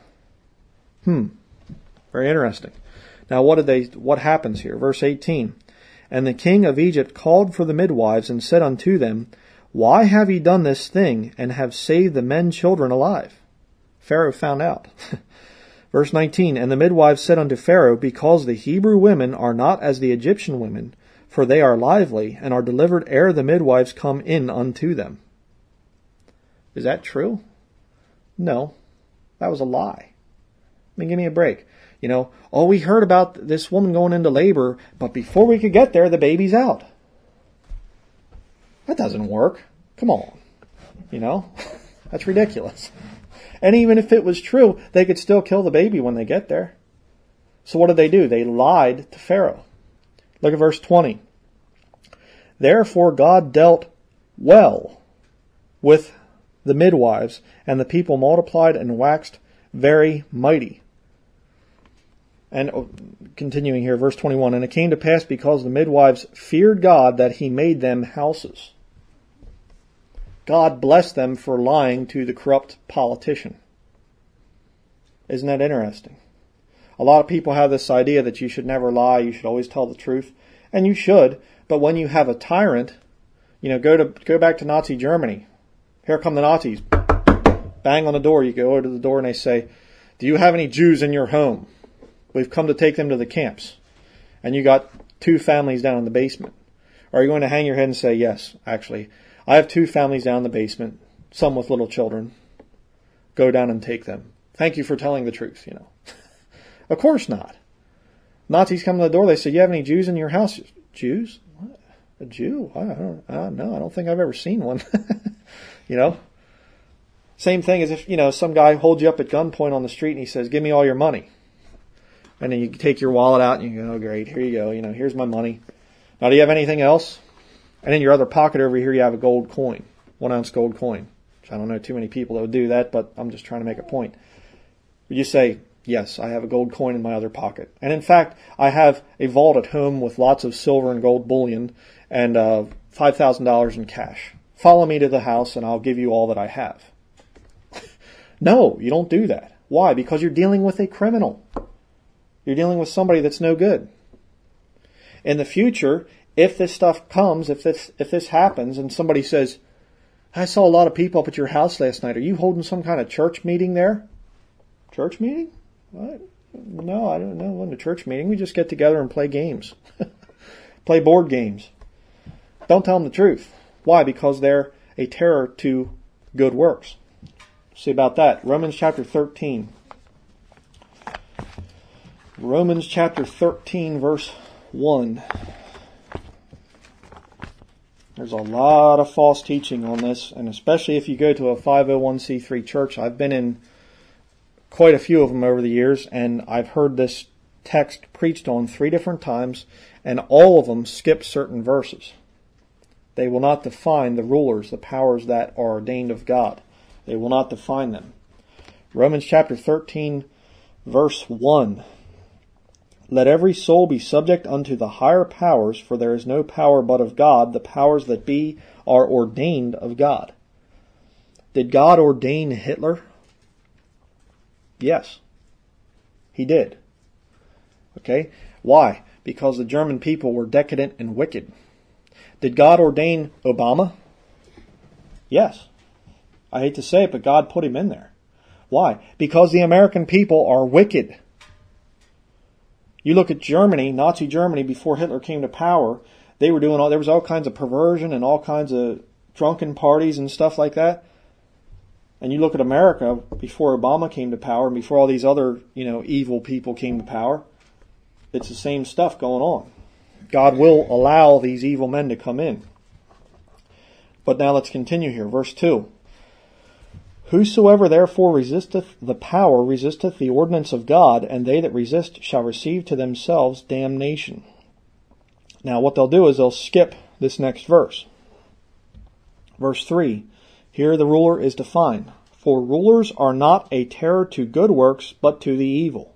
[SPEAKER 1] Hmm. Very interesting. Now what did they what happens here? Verse 18. And the king of Egypt called for the midwives and said unto them, Why have ye done this thing and have saved the men children alive? Pharaoh found out. Verse 19, And the midwives said unto Pharaoh, Because the Hebrew women are not as the Egyptian women, for they are lively, and are delivered ere the midwives come in unto them. Is that true? No. That was a lie. I mean, give me a break. You know, oh, we heard about this woman going into labor, but before we could get there, the baby's out. That doesn't work. Come on. You know, that's ridiculous. And even if it was true, they could still kill the baby when they get there. So what did they do? They lied to Pharaoh. Look at verse 20. Therefore God dealt well with the midwives, and the people multiplied and waxed very mighty. And oh, continuing here, verse 21, and it came to pass because the midwives feared God that he made them houses. God bless them for lying to the corrupt politician. Isn't that interesting? A lot of people have this idea that you should never lie, you should always tell the truth, and you should, but when you have a tyrant, you know, go to go back to Nazi Germany. Here come the Nazis. Bang on the door. You go to the door and they say, "Do you have any Jews in your home? We've come to take them to the camps." And you got two families down in the basement. Are you going to hang your head and say, "Yes, actually, I have two families down in the basement, some with little children. Go down and take them. Thank you for telling the truth, you know. of course not. Nazis come to the door, they say, You have any Jews in your house? Jews? What? A Jew? I don't, I don't know. I don't think I've ever seen one. you know? Same thing as if, you know, some guy holds you up at gunpoint on the street and he says, Give me all your money. And then you take your wallet out and you go, Oh, great, here you go. You know, here's my money. Now, do you have anything else? And in your other pocket over here, you have a gold coin, one ounce gold coin. Which I don't know too many people that would do that, but I'm just trying to make a point. Would you say, Yes, I have a gold coin in my other pocket. And in fact, I have a vault at home with lots of silver and gold bullion and uh, $5,000 in cash. Follow me to the house and I'll give you all that I have. no, you don't do that. Why? Because you're dealing with a criminal. You're dealing with somebody that's no good. In the future, if this stuff comes, if this if this happens, and somebody says, "I saw a lot of people up at your house last night. Are you holding some kind of church meeting there?" Church meeting? What? No, I don't know. It wasn't a church meeting. We just get together and play games, play board games. Don't tell them the truth. Why? Because they're a terror to good works. See about that. Romans chapter 13. Romans chapter 13, verse 1. There's a lot of false teaching on this, and especially if you go to a 501c3 church. I've been in quite a few of them over the years, and I've heard this text preached on three different times, and all of them skip certain verses. They will not define the rulers, the powers that are ordained of God. They will not define them. Romans chapter 13, verse 1. Let every soul be subject unto the higher powers, for there is no power but of God. The powers that be are ordained of God. Did God ordain Hitler? Yes. He did. Okay? Why? Because the German people were decadent and wicked. Did God ordain Obama? Yes. I hate to say it, but God put him in there. Why? Because the American people are wicked. You look at Germany, Nazi Germany, before Hitler came to power, they were doing all, there was all kinds of perversion and all kinds of drunken parties and stuff like that. And you look at America before Obama came to power and before all these other, you know, evil people came to power, it's the same stuff going on. God will allow these evil men to come in. But now let's continue here. Verse 2. Whosoever therefore resisteth the power resisteth the ordinance of God, and they that resist shall receive to themselves damnation. Now, what they'll do is they'll skip this next verse. Verse 3 Here the ruler is defined. For rulers are not a terror to good works, but to the evil.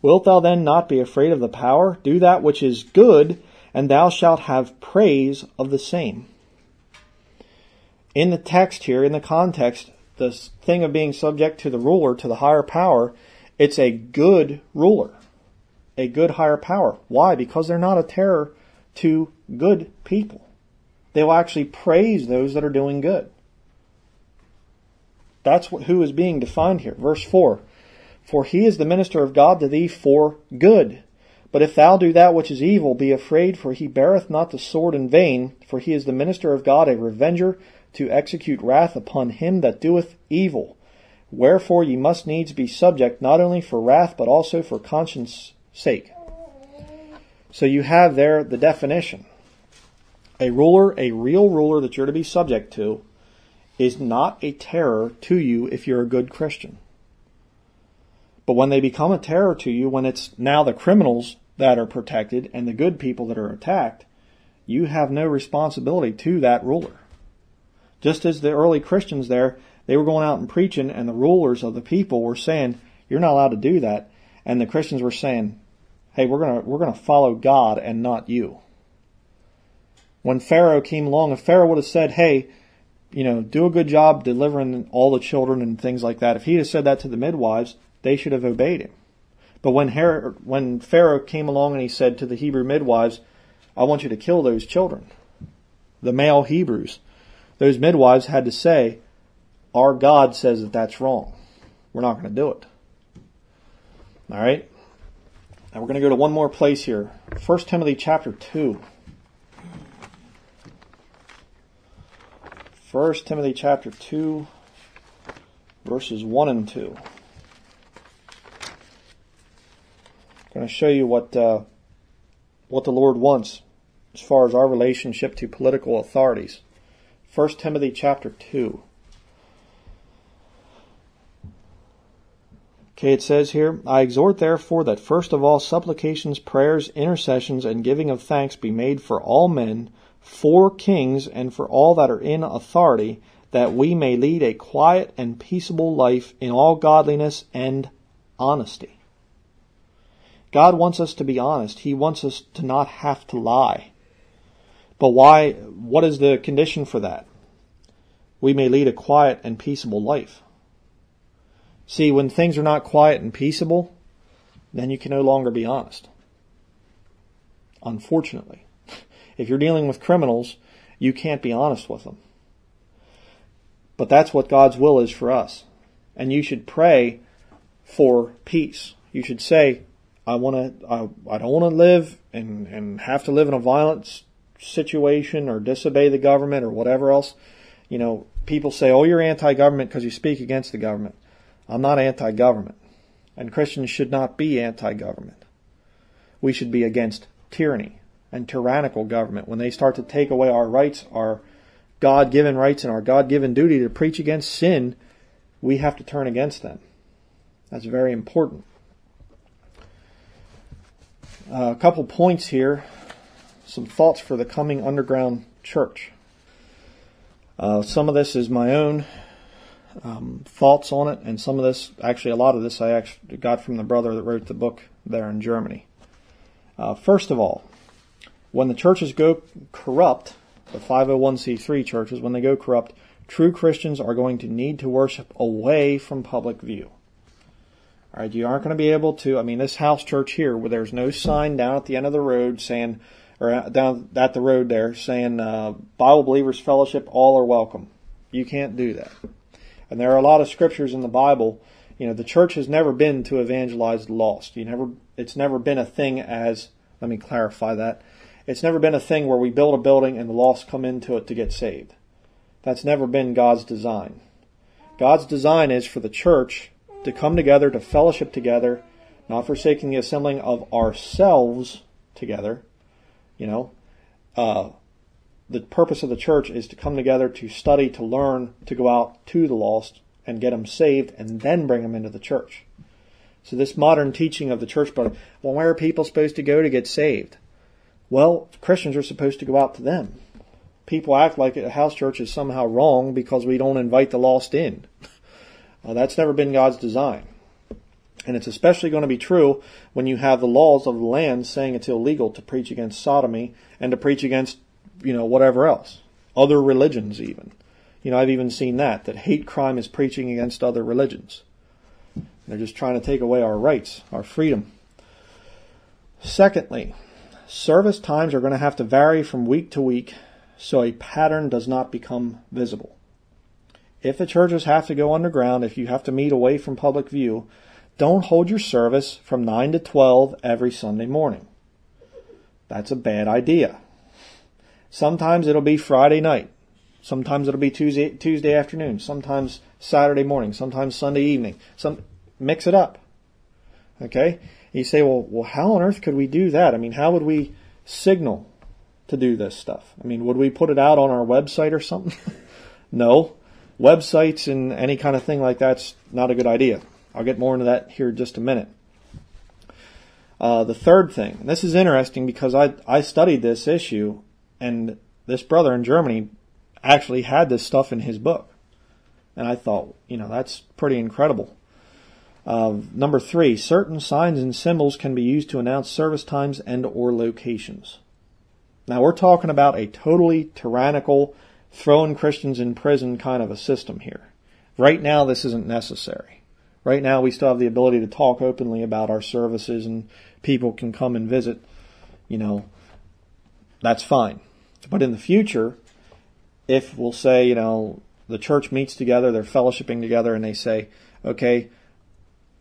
[SPEAKER 1] Wilt thou then not be afraid of the power? Do that which is good, and thou shalt have praise of the same in the text here, in the context, the thing of being subject to the ruler, to the higher power, it's a good ruler, a good higher power. Why? Because they're not a terror to good people. They will actually praise those that are doing good. That's what, who is being defined here. Verse 4 For he is the minister of God to thee for good. But if thou do that which is evil, be afraid, for he beareth not the sword in vain, for he is the minister of God, a revenger to execute wrath upon him that doeth evil. Wherefore ye must needs be subject not only for wrath, but also for conscience sake. So you have there the definition. A ruler, a real ruler that you're to be subject to, is not a terror to you if you're a good Christian. But when they become a terror to you, when it's now the criminals that are protected and the good people that are attacked, you have no responsibility to that ruler. Just as the early Christians there, they were going out and preaching, and the rulers of the people were saying, "You're not allowed to do that," and the Christians were saying, "Hey, we're gonna we're gonna follow God and not you." When Pharaoh came along, if Pharaoh would have said, "Hey," you know, do a good job delivering all the children and things like that. If he had said that to the midwives, they should have obeyed him. But when, Her- when Pharaoh came along and he said to the Hebrew midwives, I want you to kill those children, the male Hebrews, those midwives had to say, Our God says that that's wrong. We're not going to do it. All right? Now we're going to go to one more place here. 1 Timothy chapter 2. 1 Timothy chapter 2, verses 1 and 2. I'm going to show you what, uh, what the Lord wants as far as our relationship to political authorities. 1 Timothy chapter 2. Okay, it says here, I exhort therefore that first of all supplications, prayers, intercessions, and giving of thanks be made for all men, for kings and for all that are in authority, that we may lead a quiet and peaceable life in all godliness and honesty. God wants us to be honest. He wants us to not have to lie. But why, what is the condition for that? We may lead a quiet and peaceable life. See, when things are not quiet and peaceable, then you can no longer be honest. Unfortunately. If you're dealing with criminals, you can't be honest with them. But that's what God's will is for us. And you should pray for peace. You should say, I want to, I, I don't want to live and, and have to live in a violent situation or disobey the government or whatever else. You know, people say, oh, you're anti-government because you speak against the government. I'm not anti-government. And Christians should not be anti-government. We should be against tyranny and tyrannical government. When they start to take away our rights, our God given rights, and our God given duty to preach against sin, we have to turn against them. That's very important. Uh, a couple points here, some thoughts for the coming underground church. Uh, some of this is my own um, thoughts on it, and some of this, actually, a lot of this I actually got from the brother that wrote the book there in Germany. Uh, first of all, when the churches go corrupt, the 501c3 churches, when they go corrupt, true Christians are going to need to worship away from public view. All right, you aren't going to be able to. I mean, this house church here, where there's no sign down at the end of the road saying, or down at the road there saying, uh, Bible Believers Fellowship, all are welcome. You can't do that. And there are a lot of scriptures in the Bible. You know, the church has never been to evangelize the lost. You never, it's never been a thing as, let me clarify that. It's never been a thing where we build a building and the lost come into it to get saved. That's never been God's design. God's design is for the church to come together, to fellowship together, not forsaking the assembling of ourselves together. You know, uh, the purpose of the church is to come together to study, to learn, to go out to the lost and get them saved and then bring them into the church. So this modern teaching of the church, but well, where are people supposed to go to get saved? Well, Christians are supposed to go out to them. People act like a house church is somehow wrong because we don't invite the lost in. Well, that's never been God's design. And it's especially going to be true when you have the laws of the land saying it's illegal to preach against sodomy and to preach against you know, whatever else. Other religions, even. You know, I've even seen that, that hate crime is preaching against other religions. They're just trying to take away our rights, our freedom. Secondly, service times are going to have to vary from week to week so a pattern does not become visible. If the churches have to go underground, if you have to meet away from public view, don't hold your service from 9 to 12 every Sunday morning. That's a bad idea. Sometimes it'll be Friday night. Sometimes it'll be Tuesday Tuesday afternoon. Sometimes Saturday morning. Sometimes Sunday evening. Some mix it up. Okay. You say, well, well, how on earth could we do that? I mean, how would we signal to do this stuff? I mean, would we put it out on our website or something? no. Websites and any kind of thing like that's not a good idea. I'll get more into that here in just a minute. Uh, the third thing, this is interesting because I, I studied this issue and this brother in Germany actually had this stuff in his book. And I thought, you know, that's pretty incredible. Uh, number three, certain signs and symbols can be used to announce service times and or locations. Now we're talking about a totally tyrannical, throwing Christians in prison kind of a system here. Right now, this isn't necessary. Right now, we still have the ability to talk openly about our services and people can come and visit. You know, that's fine. But in the future, if we'll say, you know, the church meets together, they're fellowshipping together, and they say, okay,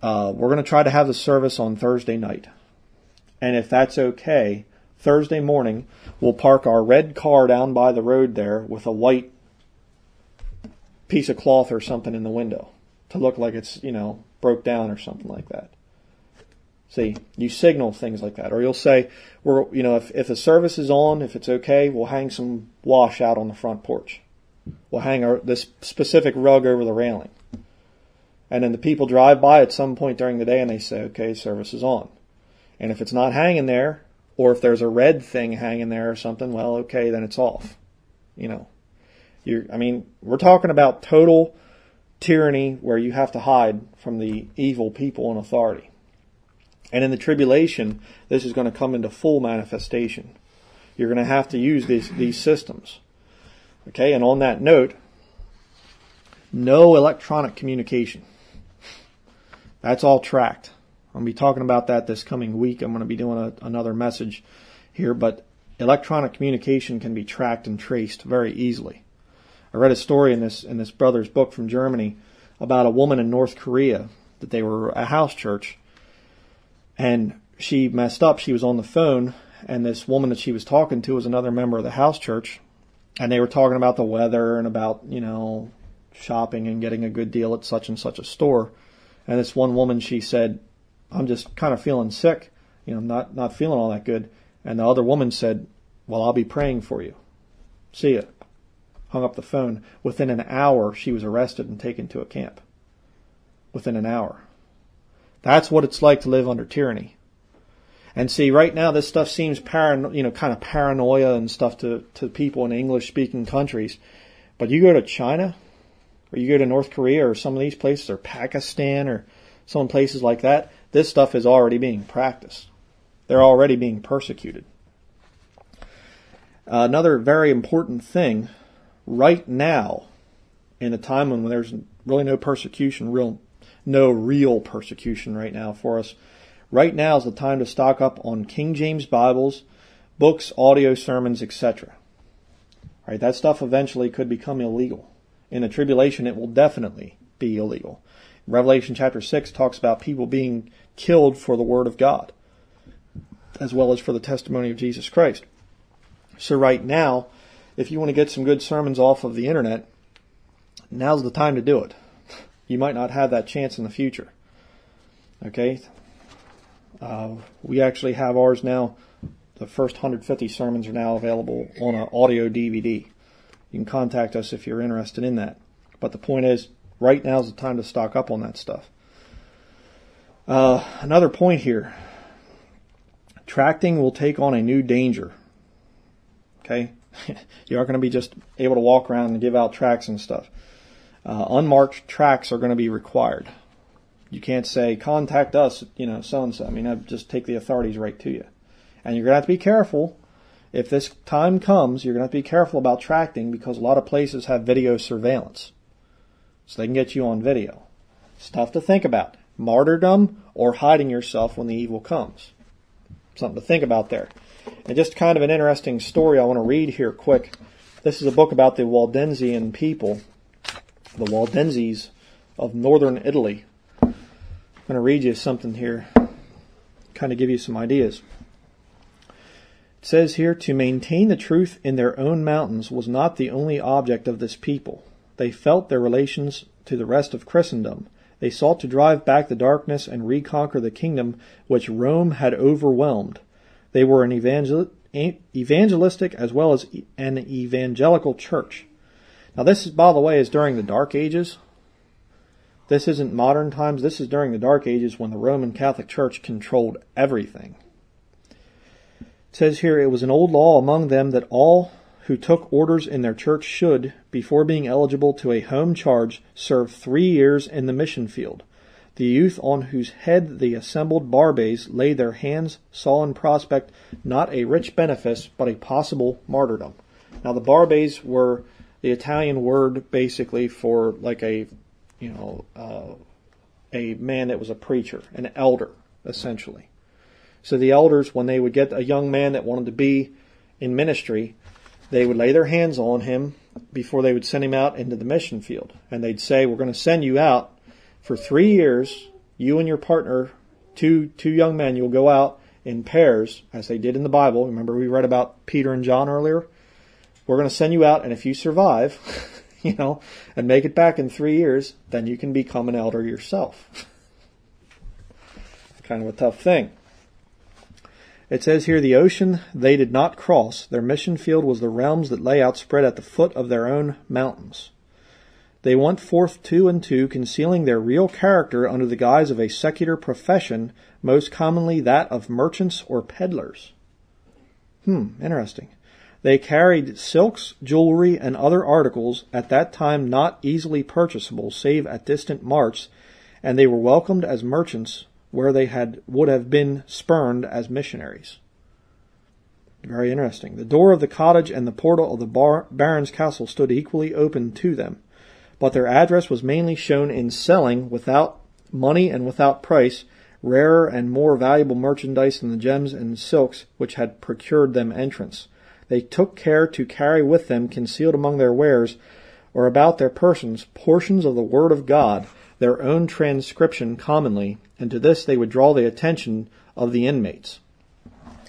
[SPEAKER 1] uh, we're going to try to have the service on Thursday night. And if that's okay, Thursday morning, we'll park our red car down by the road there with a white piece of cloth or something in the window to look like it's, you know, broke down or something like that. See, you signal things like that. Or you'll say, we're, you know, if, if the service is on, if it's okay, we'll hang some wash out on the front porch. We'll hang our, this specific rug over the railing. And then the people drive by at some point during the day and they say, okay, service is on. And if it's not hanging there, Or if there's a red thing hanging there or something, well, okay, then it's off. You know, you I mean, we're talking about total tyranny where you have to hide from the evil people in authority. And in the tribulation, this is going to come into full manifestation. You're going to have to use these, these systems. Okay, and on that note, no electronic communication. That's all tracked. I'm going to be talking about that this coming week. I'm going to be doing a, another message here, but electronic communication can be tracked and traced very easily. I read a story in this in this brother's book from Germany about a woman in North Korea that they were a house church and she messed up. She was on the phone and this woman that she was talking to was another member of the house church and they were talking about the weather and about, you know, shopping and getting a good deal at such and such a store. And this one woman, she said, I'm just kind of feeling sick, you know, not, not feeling all that good. And the other woman said, well, I'll be praying for you. See ya. Hung up the phone. Within an hour, she was arrested and taken to a camp. Within an hour. That's what it's like to live under tyranny. And see, right now, this stuff seems paran- you know, kind of paranoia and stuff to, to people in English speaking countries. But you go to China, or you go to North Korea, or some of these places, or Pakistan, or some places like that, this stuff is already being practiced. They're already being persecuted. Uh, another very important thing right now, in a time when there's really no persecution, real, no real persecution right now for us, Right now is the time to stock up on King James Bibles, books, audio sermons, etc. Right, that stuff eventually could become illegal. In the tribulation, it will definitely be illegal. Revelation chapter 6 talks about people being killed for the word of God, as well as for the testimony of Jesus Christ. So right now, if you want to get some good sermons off of the internet, now's the time to do it. You might not have that chance in the future. Okay? Uh, we actually have ours now. The first 150 sermons are now available on an audio DVD. You can contact us if you're interested in that. But the point is, right now is the time to stock up on that stuff. Uh, another point here tracting will take on a new danger. Okay? you aren't going to be just able to walk around and give out tracks and stuff. Uh, unmarked tracks are going to be required. You can't say, contact us, you know, so and so. I mean, I just take the authorities right to you. And you're going to have to be careful. If this time comes, you're going to have to be careful about tracking because a lot of places have video surveillance. So they can get you on video. Stuff to think about. Martyrdom or hiding yourself when the evil comes. Something to think about there. And just kind of an interesting story I want to read here quick. This is a book about the Waldensian people, the Waldenses of northern Italy. I'm going to read you something here, kind of give you some ideas. It says here to maintain the truth in their own mountains was not the only object of this people. They felt their relations to the rest of Christendom. They sought to drive back the darkness and reconquer the kingdom which Rome had overwhelmed. They were an evangel- evangelistic as well as an evangelical church. Now, this, is, by the way, is during the Dark Ages. This isn't modern times. This is during the Dark Ages when the Roman Catholic Church controlled everything. It says here, it was an old law among them that all who took orders in their church should, before being eligible to a home charge, serve three years in the mission field. The youth on whose head the assembled barbes laid their hands saw in prospect not a rich benefice, but a possible martyrdom. Now the barbes were the Italian word basically for like a you know, uh, a man that was a preacher, an elder, essentially. So the elders, when they would get a young man that wanted to be in ministry, they would lay their hands on him before they would send him out into the mission field. And they'd say, We're going to send you out for three years. You and your partner, two, two young men, you'll go out in pairs, as they did in the Bible. Remember, we read about Peter and John earlier? We're going to send you out, and if you survive, you know, and make it back in three years, then you can become an elder yourself. kind of a tough thing. It says here, the ocean they did not cross. Their mission field was the realms that lay outspread at the foot of their own mountains. They went forth two and two, concealing their real character under the guise of a secular profession, most commonly that of merchants or peddlers. Hmm, interesting. They carried silks, jewelry, and other articles at that time not easily purchasable save at distant marts, and they were welcomed as merchants where they had would have been spurned as missionaries. Very interesting. The door of the cottage and the portal of the bar- baron's castle stood equally open to them, but their address was mainly shown in selling without money and without price rarer and more valuable merchandise than the gems and silks which had procured them entrance. They took care to carry with them, concealed among their wares, or about their persons, portions of the Word of God, their own transcription commonly, and to this they would draw the attention of the inmates.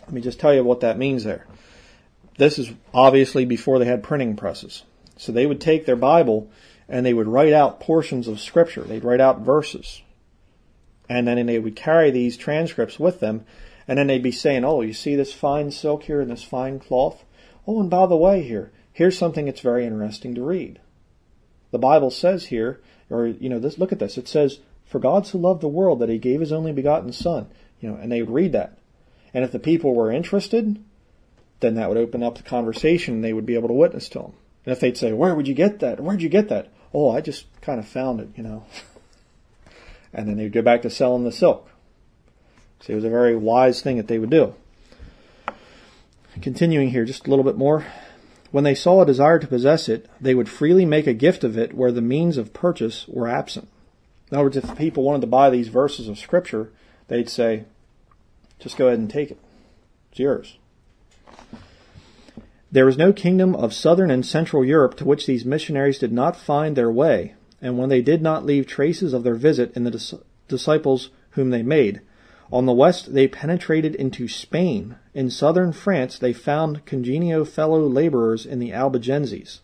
[SPEAKER 1] Let me just tell you what that means there. This is obviously before they had printing presses. So they would take their Bible and they would write out portions of Scripture. They'd write out verses and then they would carry these transcripts with them, and then they'd be saying, "Oh, you see this fine silk here and this fine cloth? Oh, and by the way, here, here's something that's very interesting to read. The Bible says here, or you know, this look at this. It says, "For God so loved the world that He gave His only begotten Son." You know, and they would read that, and if the people were interested, then that would open up the conversation, and they would be able to witness to them. And if they'd say, "Where would you get that? Where'd you get that?" Oh, I just kind of found it, you know. and then they'd go back to selling the silk. So it was a very wise thing that they would do. Continuing here just a little bit more. When they saw a desire to possess it, they would freely make a gift of it where the means of purchase were absent. In other words, if people wanted to buy these verses of Scripture, they'd say, just go ahead and take it. It's yours. There was no kingdom of southern and central Europe to which these missionaries did not find their way, and when they did not leave traces of their visit in the dis- disciples whom they made. On the west they penetrated into Spain. In southern France they found congenial fellow laborers in the Albigenses,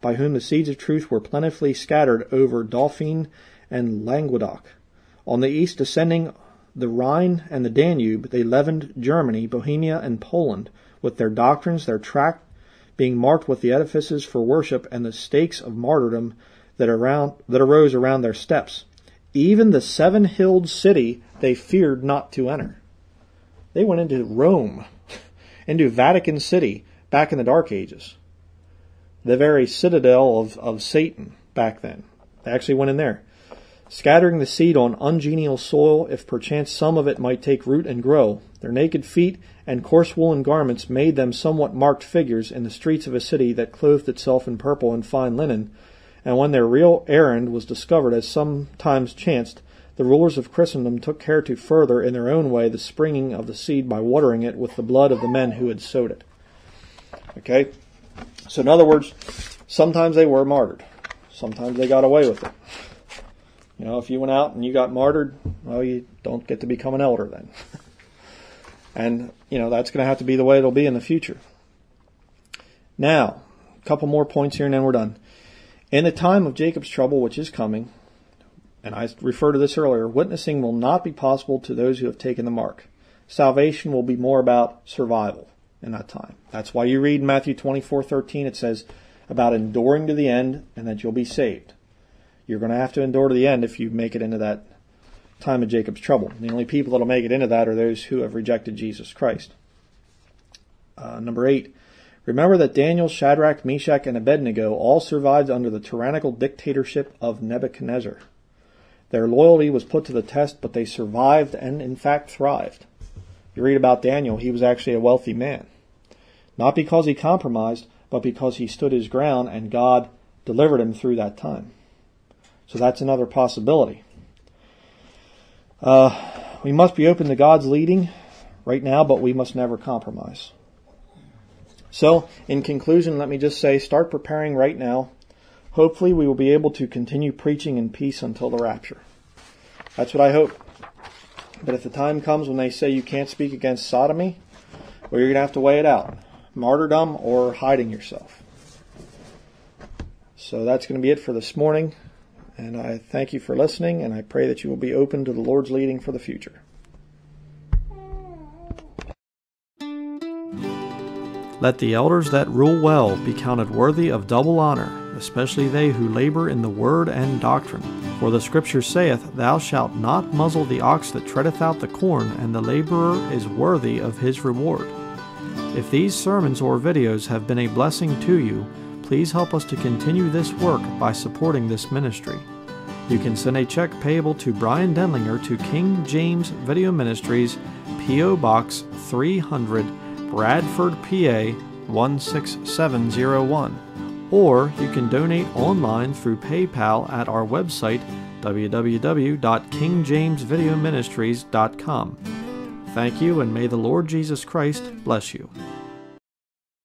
[SPEAKER 1] by whom the seeds of truth were plentifully scattered over Dauphine and Languedoc. On the east, descending the Rhine and the Danube, they leavened Germany, Bohemia, and Poland, with their doctrines, their tract being marked with the edifices for worship and the stakes of martyrdom that, around, that arose around their steps. Even the seven hilled city they feared not to enter. They went into Rome, into Vatican City back in the Dark Ages. The very citadel of, of Satan back then. They actually went in there. Scattering the seed on ungenial soil, if perchance some of it might take root and grow, their naked feet and coarse woolen garments made them somewhat marked figures in the streets of a city that clothed itself in purple and fine linen, and when their real errand was discovered, as sometimes chanced, the rulers of Christendom took care to further in their own way the springing of the seed by watering it with the blood of the men who had sowed it. Okay? So, in other words, sometimes they were martyred, sometimes they got away with it. You know, if you went out and you got martyred, well, you don't get to become an elder then. and, you know, that's going to have to be the way it'll be in the future. Now, a couple more points here and then we're done. In the time of Jacob's trouble, which is coming, and I referred to this earlier, witnessing will not be possible to those who have taken the mark. Salvation will be more about survival in that time. That's why you read Matthew 24:13 it says about enduring to the end and that you'll be saved. You're going to have to endure to the end if you make it into that time of Jacob's trouble. The only people that'll make it into that are those who have rejected Jesus Christ. Uh, number eight, Remember that Daniel, Shadrach, Meshach, and Abednego all survived under the tyrannical dictatorship of Nebuchadnezzar. Their loyalty was put to the test, but they survived and, in fact, thrived. You read about Daniel, he was actually a wealthy man. Not because he compromised, but because he stood his ground and God delivered him through that time. So that's another possibility. Uh, we must be open to God's leading right now, but we must never compromise. So, in conclusion, let me just say start preparing right now. Hopefully, we will be able to continue preaching in peace until the rapture. That's what I hope. But if the time comes when they say you can't speak against sodomy, well, you're going to have to weigh it out martyrdom or hiding yourself. So that's going to be it for this morning. And I thank you for listening, and I pray that you will be open to the Lord's leading for the future.
[SPEAKER 2] Let the elders that rule well be counted worthy of double honor, especially they who labor in the word and doctrine. For the Scripture saith, Thou shalt not muzzle the ox that treadeth out the corn, and the laborer is worthy of his reward. If these sermons or videos have been a blessing to you, please help us to continue this work by supporting this ministry. You can send a check payable to Bryan Denlinger to King James Video Ministries, P.O. Box 300, Bradford, PA 16701. Or you can donate online through PayPal at our website www.kingjamesvideoministries.com. Thank you, and may the Lord Jesus Christ bless you.